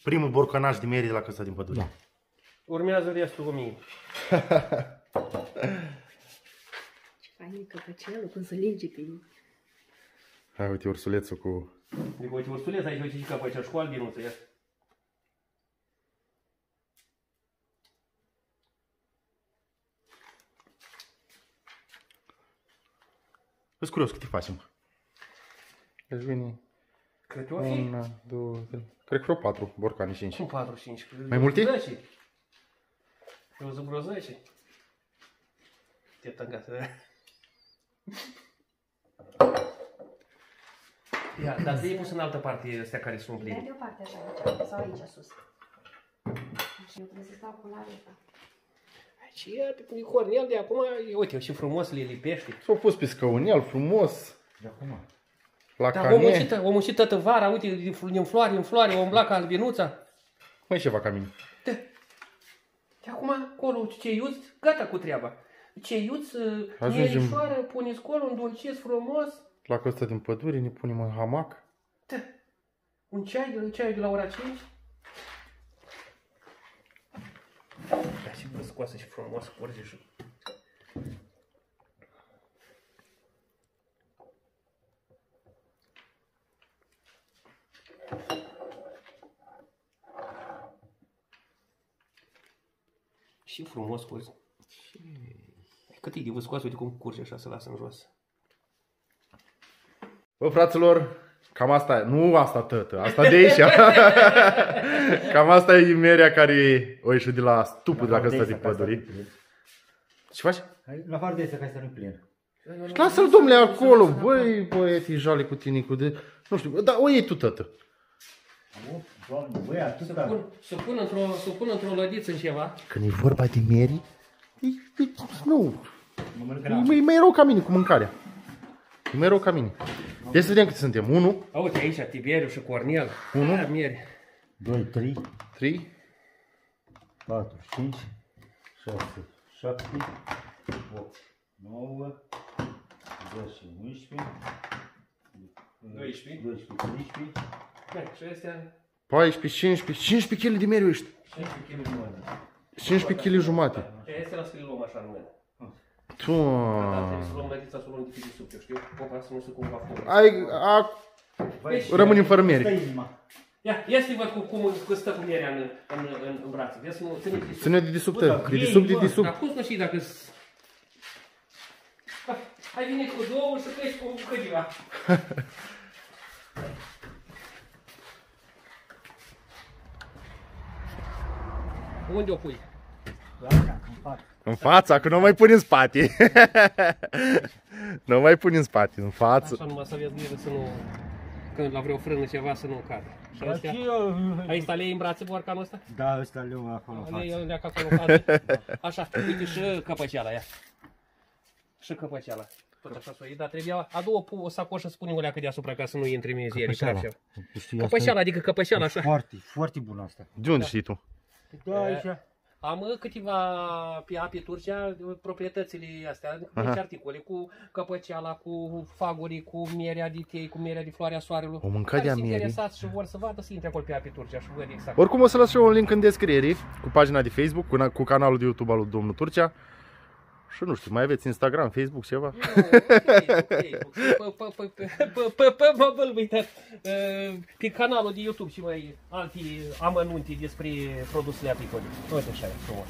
[SPEAKER 1] Primul borcanaș de miere de la Casa din Pădure.
[SPEAKER 2] Da.
[SPEAKER 3] Urmează restul cu mine.
[SPEAKER 4] Ce fain e căpăcelul, cum să linge pe el.
[SPEAKER 1] Hai, uite ursulețul cu...
[SPEAKER 3] Deci, uite, ursuleț aici, uite și capăcea, și cu albinuță, ia.
[SPEAKER 1] Sunt curios, câte facem? Deci vine
[SPEAKER 3] Cred că o fi.
[SPEAKER 1] una, două, trei... Cred că vreo patru borcani, cinci.
[SPEAKER 3] Cum 4-5?
[SPEAKER 1] Mai multe?
[SPEAKER 3] 10. Eu zic vreo 10. Te tăngată. Ia, dar să iei pus în altă parte astea care sunt
[SPEAKER 4] Dai
[SPEAKER 3] pline.
[SPEAKER 4] deoparte așa, aici, sau aici sus. Și eu trebuie să stau cu larul ăsta.
[SPEAKER 3] Și ia, te pui Cornel de acum, uite, și frumos le lipește.
[SPEAKER 1] S-au pus pe scaunel, frumos.
[SPEAKER 2] De acum.
[SPEAKER 1] La
[SPEAKER 3] Dar omul și,
[SPEAKER 1] canie.
[SPEAKER 3] tă- omul și tătă vara, uite, în floare, în floare, o umbla ca albinuța.
[SPEAKER 1] Mai ceva ca mine.
[SPEAKER 3] De, de acum, acolo, ce iuți, gata cu treaba. Ce iuți,
[SPEAKER 1] Ajungem.
[SPEAKER 3] mierișoară, puneți acolo, îndulciți frumos.
[SPEAKER 1] La costa din pădure ne punem în hamac.
[SPEAKER 3] Da. Un ceai, ceai de la ora 5. Da, și vă scoasă și frumos, curge și... Și frumos curge. Cât e de vă scoasă, uite cum curge așa, să lasă în jos.
[SPEAKER 1] Bă, fraților, cam asta e. Nu asta, tătă, asta de aici. cam asta e merea care o ieșit de la stupul de la căsta din pădure. Ce faci?
[SPEAKER 2] La afară de asta, ca să nu plin.
[SPEAKER 1] Lasă-l, domnule, acolo. Băi, băieții jale cu tine, cu de... Nu știu, dar o iei tu, tătă.
[SPEAKER 2] Doamne, băi,
[SPEAKER 3] Să
[SPEAKER 2] atâta.
[SPEAKER 3] pun, să pun într-o, să pun într-o lădiță în ceva.
[SPEAKER 1] Când e vorba de meri, e, e, nu,
[SPEAKER 2] Mă mănânc
[SPEAKER 1] e,
[SPEAKER 2] la
[SPEAKER 1] mai- e mai rău ca mine cu mâncarea. E mai rău ca mine. Ia să vedem cât suntem. 1,
[SPEAKER 3] A, uite aici, Tiberiu și Cornel.
[SPEAKER 1] Unu.
[SPEAKER 3] Ah, mieri.
[SPEAKER 2] 2, 3,
[SPEAKER 1] 3,
[SPEAKER 2] 4, 5, 6, 7, 8, 9, 10, 11,
[SPEAKER 3] 12.
[SPEAKER 2] 12, 13,
[SPEAKER 3] Hai, și astea
[SPEAKER 1] 14, 15, 15 kg de meri ești.
[SPEAKER 2] 16 kg jumătate.
[SPEAKER 1] 15 kg jumate.
[SPEAKER 3] Și astea la să le luăm așa în mână.
[SPEAKER 1] Tu,
[SPEAKER 3] Da, trebuie să luăm lădița, să o luăm de de sub, eu știu, popa să nu se cumva fumă.
[SPEAKER 1] ai, a, rămânem fără
[SPEAKER 2] Stă
[SPEAKER 1] meri.
[SPEAKER 2] inima.
[SPEAKER 3] Ia, ia să-i văd cum, cum, cum stă cu mierea în, în, în, în brațe. Ia să nu ține de sub.
[SPEAKER 1] Ține de desubt,
[SPEAKER 2] Bă, dar
[SPEAKER 1] de
[SPEAKER 2] ei,
[SPEAKER 1] desubt, de
[SPEAKER 2] bă,
[SPEAKER 1] desubt.
[SPEAKER 3] Dar cum să știi dacă s- Da, Ai venit cu două și pleci cu câteva. Unde o pui?
[SPEAKER 2] Doamne, în față.
[SPEAKER 1] În fața, că nu o mai pun în spate. nu o mai pun în spate, în față.
[SPEAKER 3] Așa numai să aveți grijă să nu... Când la vreo frână ceva să nu cadă. Și
[SPEAKER 2] Dar
[SPEAKER 3] astea...
[SPEAKER 2] ce eu-
[SPEAKER 3] Ai stat lei în brațe borcanul ăsta?
[SPEAKER 2] Da, ăsta leu acolo în
[SPEAKER 3] Lei
[SPEAKER 2] față.
[SPEAKER 3] el leacă acolo în față. Așa, uite și căpăceala ia. Și căpăceala. Tot așa să o iei, dar trebuia a doua pu- o sacoșă să punem o leacă deasupra ca să nu intre mizerie.
[SPEAKER 2] Căpășeala.
[SPEAKER 3] Căpăceala.
[SPEAKER 2] Știi, asta
[SPEAKER 3] Căpăceala, adică căpăceala
[SPEAKER 2] e
[SPEAKER 3] așa.
[SPEAKER 2] Foarte, foarte bună asta.
[SPEAKER 1] De unde știi tu?
[SPEAKER 2] Da, aici.
[SPEAKER 3] Am uh, câteva pe ape Turcia, uh, proprietățile astea,
[SPEAKER 1] Aha.
[SPEAKER 3] deci articole cu căpăceala, cu fagurii, cu mierea de tei, cu mierea de floarea soarelui.
[SPEAKER 1] O mânca
[SPEAKER 3] Care
[SPEAKER 1] de-a
[SPEAKER 3] sunt
[SPEAKER 1] mierii?
[SPEAKER 3] interesați și vor să vadă, să intre acolo pe ape Turcia și văd exact.
[SPEAKER 1] Oricum o să las și eu un link în descriere cu pagina de Facebook, cu, cu canalul de YouTube al lui Domnul Turcia. Și nu știu, mai aveți Instagram, Facebook, ceva?
[SPEAKER 3] Pe canalul de YouTube și mai alte amănunte despre produsele apicole. Uite așa e frumos.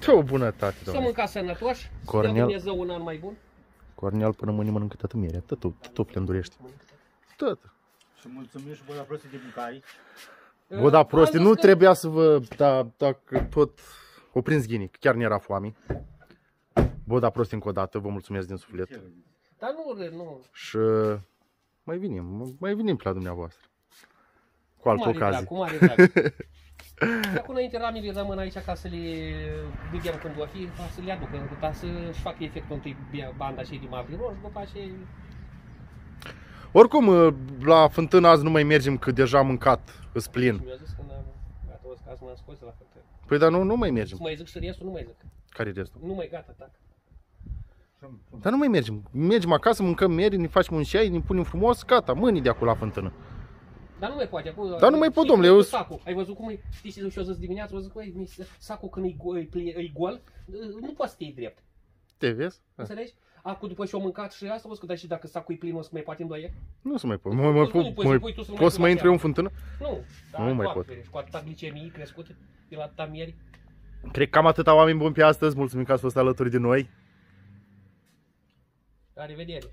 [SPEAKER 1] Ce o bunătate,
[SPEAKER 3] Să
[SPEAKER 1] doamne.
[SPEAKER 3] mâncați sănătoși, să
[SPEAKER 1] Cornel.
[SPEAKER 3] dea Dumnezeu un an mai bun.
[SPEAKER 1] Cornel până mâine mănâncă tată mierea, tătu, tătu plendurește. Tătă.
[SPEAKER 2] Și mulțumim și bă, la prostii de mâncare.
[SPEAKER 1] Bă, da,
[SPEAKER 3] Am
[SPEAKER 1] prosti,
[SPEAKER 3] zis
[SPEAKER 1] nu
[SPEAKER 3] că-
[SPEAKER 1] trebuia să vă, da, dacă tot o prins ghinic, chiar nu era foame. Bă, da, prosti încă o dată, vă mulțumesc din suflet.
[SPEAKER 3] Dar nu, nu.
[SPEAKER 1] Și mai venim, mai venim pe la dumneavoastră. Cu altă
[SPEAKER 3] Mare
[SPEAKER 1] ocazie.
[SPEAKER 3] drag, cu mare drag. De acum înainte ramile rămân aici ca să le vedem când va fi, ca să le aducă, ca să-și facă efectul întâi banda și de mavri roșu, după aceea
[SPEAKER 1] Oricum, la fântână azi nu mai mergem, că deja am mâncat, îs plin.
[SPEAKER 3] mi-a zis când am gata, o să azi m-am scos de la fântână.
[SPEAKER 1] Păi dar nu, nu mai mergem.
[SPEAKER 3] Să mai zic și restul, nu mai zic.
[SPEAKER 1] Care e restul?
[SPEAKER 3] Nu mai gata, tac.
[SPEAKER 1] Dar nu mai mergem. Mergem acasă, mâncăm mieri, ne facem un ceai, ne punem frumos, gata, mâini de acolo la fântână.
[SPEAKER 3] Dar nu mai poate. Acum,
[SPEAKER 1] Dar nu mai pot,
[SPEAKER 3] și
[SPEAKER 1] domnule,
[SPEAKER 3] cu
[SPEAKER 1] eu-
[SPEAKER 3] Sacul. Ai văzut cum e? Știi ce și-o zis dimineața? Vă zic, băi, mi- sacul când e gol, e, plie- e gol, nu poți să te iei drept.
[SPEAKER 1] Te vezi?
[SPEAKER 3] Înțelegi? Acum după ce au mâncat și asta, vă zic, dar și dacă sacul e plin, o să mai poate îndoie?
[SPEAKER 1] Nu se mai pot. Mă, mă, mă,
[SPEAKER 3] Păi nu poți să
[SPEAKER 1] mă,
[SPEAKER 3] pui tu să nu mai
[SPEAKER 1] pot să
[SPEAKER 3] pui
[SPEAKER 1] mai
[SPEAKER 3] la
[SPEAKER 1] intru eu în
[SPEAKER 3] seara.
[SPEAKER 1] fântână?
[SPEAKER 3] Nu. Dar
[SPEAKER 1] Nu mai
[SPEAKER 3] toate,
[SPEAKER 1] pot.
[SPEAKER 3] vezi, Cu atâta glicemie crescută, de la atâta mieri.
[SPEAKER 1] Cred că cam atâta oameni buni pe astăzi. Mulțumim că ați fost alături de noi.
[SPEAKER 3] La revedere.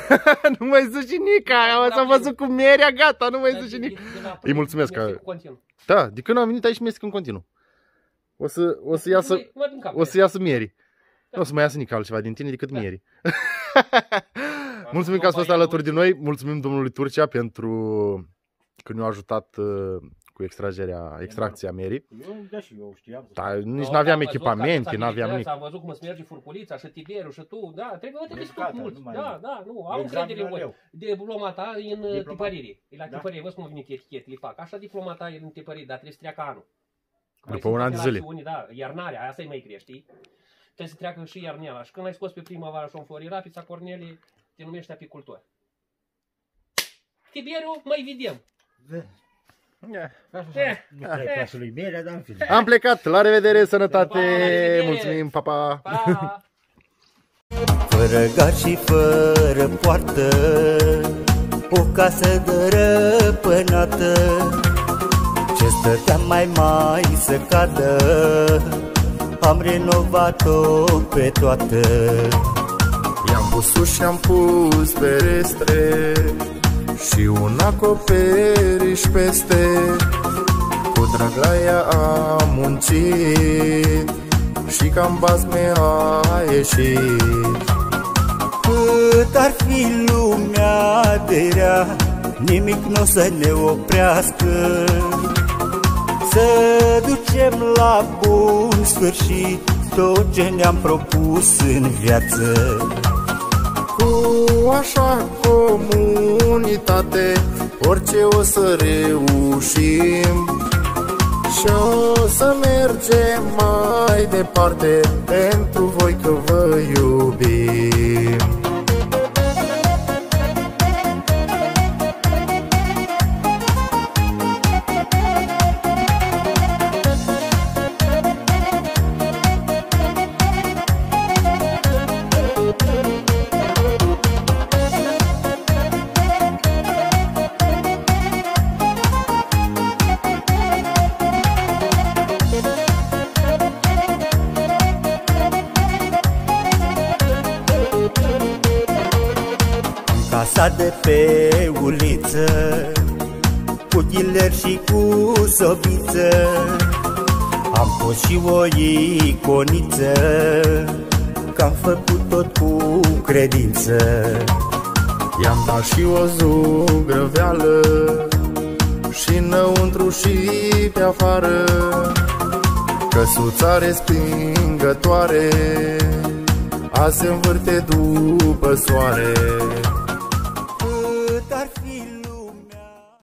[SPEAKER 1] nu mai zici nica, s-a văzut cu mierea, gata, nu mai
[SPEAKER 3] Dar
[SPEAKER 1] zici
[SPEAKER 3] de-
[SPEAKER 1] nimic.
[SPEAKER 3] de- de la-
[SPEAKER 1] Îi mulțumesc
[SPEAKER 3] mersi
[SPEAKER 1] că-
[SPEAKER 3] cu continuu.
[SPEAKER 1] Da, de când am venit aici mesc în continuu. O să, o să iasă,
[SPEAKER 3] Nu mă din cap.
[SPEAKER 1] o să iasă mierii. Nu o să mai iasă nici altceva din tine decât
[SPEAKER 3] Da.
[SPEAKER 1] mierii. Mulțumim că ați fost alături de noi. Mulțumim domnului Turcia pentru că ne-a ajutat uh, cu extragerea, extracția mierii.
[SPEAKER 5] Eu, da, și eu știam. să
[SPEAKER 1] Dar nici
[SPEAKER 3] No,
[SPEAKER 1] nu aveam
[SPEAKER 3] am văzut
[SPEAKER 1] echipamente,
[SPEAKER 3] că
[SPEAKER 1] nu aveam
[SPEAKER 3] abilități,
[SPEAKER 1] nimic.
[SPEAKER 3] Am văzut cum îți merge furculița și Tiberiu și tu, da, trebuie să te
[SPEAKER 5] Deci
[SPEAKER 3] discut
[SPEAKER 5] gata,
[SPEAKER 3] mult.
[SPEAKER 5] nu mai-
[SPEAKER 3] Da, da, nu,
[SPEAKER 5] E
[SPEAKER 3] am încredere în
[SPEAKER 5] examenul
[SPEAKER 3] voi.
[SPEAKER 5] meu.
[SPEAKER 3] Diploma ta e în
[SPEAKER 5] Diploma?
[SPEAKER 3] tipărire. E la
[SPEAKER 5] Da.
[SPEAKER 3] tipărire, văd cum vine etichete, le fac. Așa diploma ta e în tipărire, dar trebuie să treacă anul. Mai
[SPEAKER 1] După un
[SPEAKER 3] sunt
[SPEAKER 1] an de zile.
[SPEAKER 3] operațiuni, Da, iarnarea, asta e mai grea, știi? Trebuie să treacă și iarneala. Și când ai scos pe primăvară și o înflori rapița Cornelie, te numești apicultor. Tiberiu, mai vedem.
[SPEAKER 5] Așa,
[SPEAKER 3] Eh,
[SPEAKER 5] nu stai
[SPEAKER 3] eh.
[SPEAKER 5] casa lui Mirea, dar în fine.
[SPEAKER 1] Am plecat, la revedere, sănătate,
[SPEAKER 3] Pa, la revedere!
[SPEAKER 1] mulțumim, pa, pa!
[SPEAKER 3] Pa!
[SPEAKER 2] Fără gard și fără poartă O casă dărăpânată Ce stătea mai mai să cadă Am renovat-o pe toată
[SPEAKER 1] I-am pus uși, am pus ferestre Și un acoperiș peste. Cu drag la ea am muncit Și cam basme a ieșit.
[SPEAKER 2] Cât ar fi lumea de rea Nimic nu o să ne oprească. Să ducem la bun sfârșit Tot ce ne-am propus în viață
[SPEAKER 1] Cu așa comunitate Orice o să reușim. Și o să mergem mai departe Pentru voi că vă iubim
[SPEAKER 2] Casa de pe uliță Cu dealer și cu sobiță Am fost și o iconiță Că am făcut tot cu credință.
[SPEAKER 1] I-am dat și o zugrăveală Și înăuntru și pe afară Căsuța respingătoare Azi se învârte după soare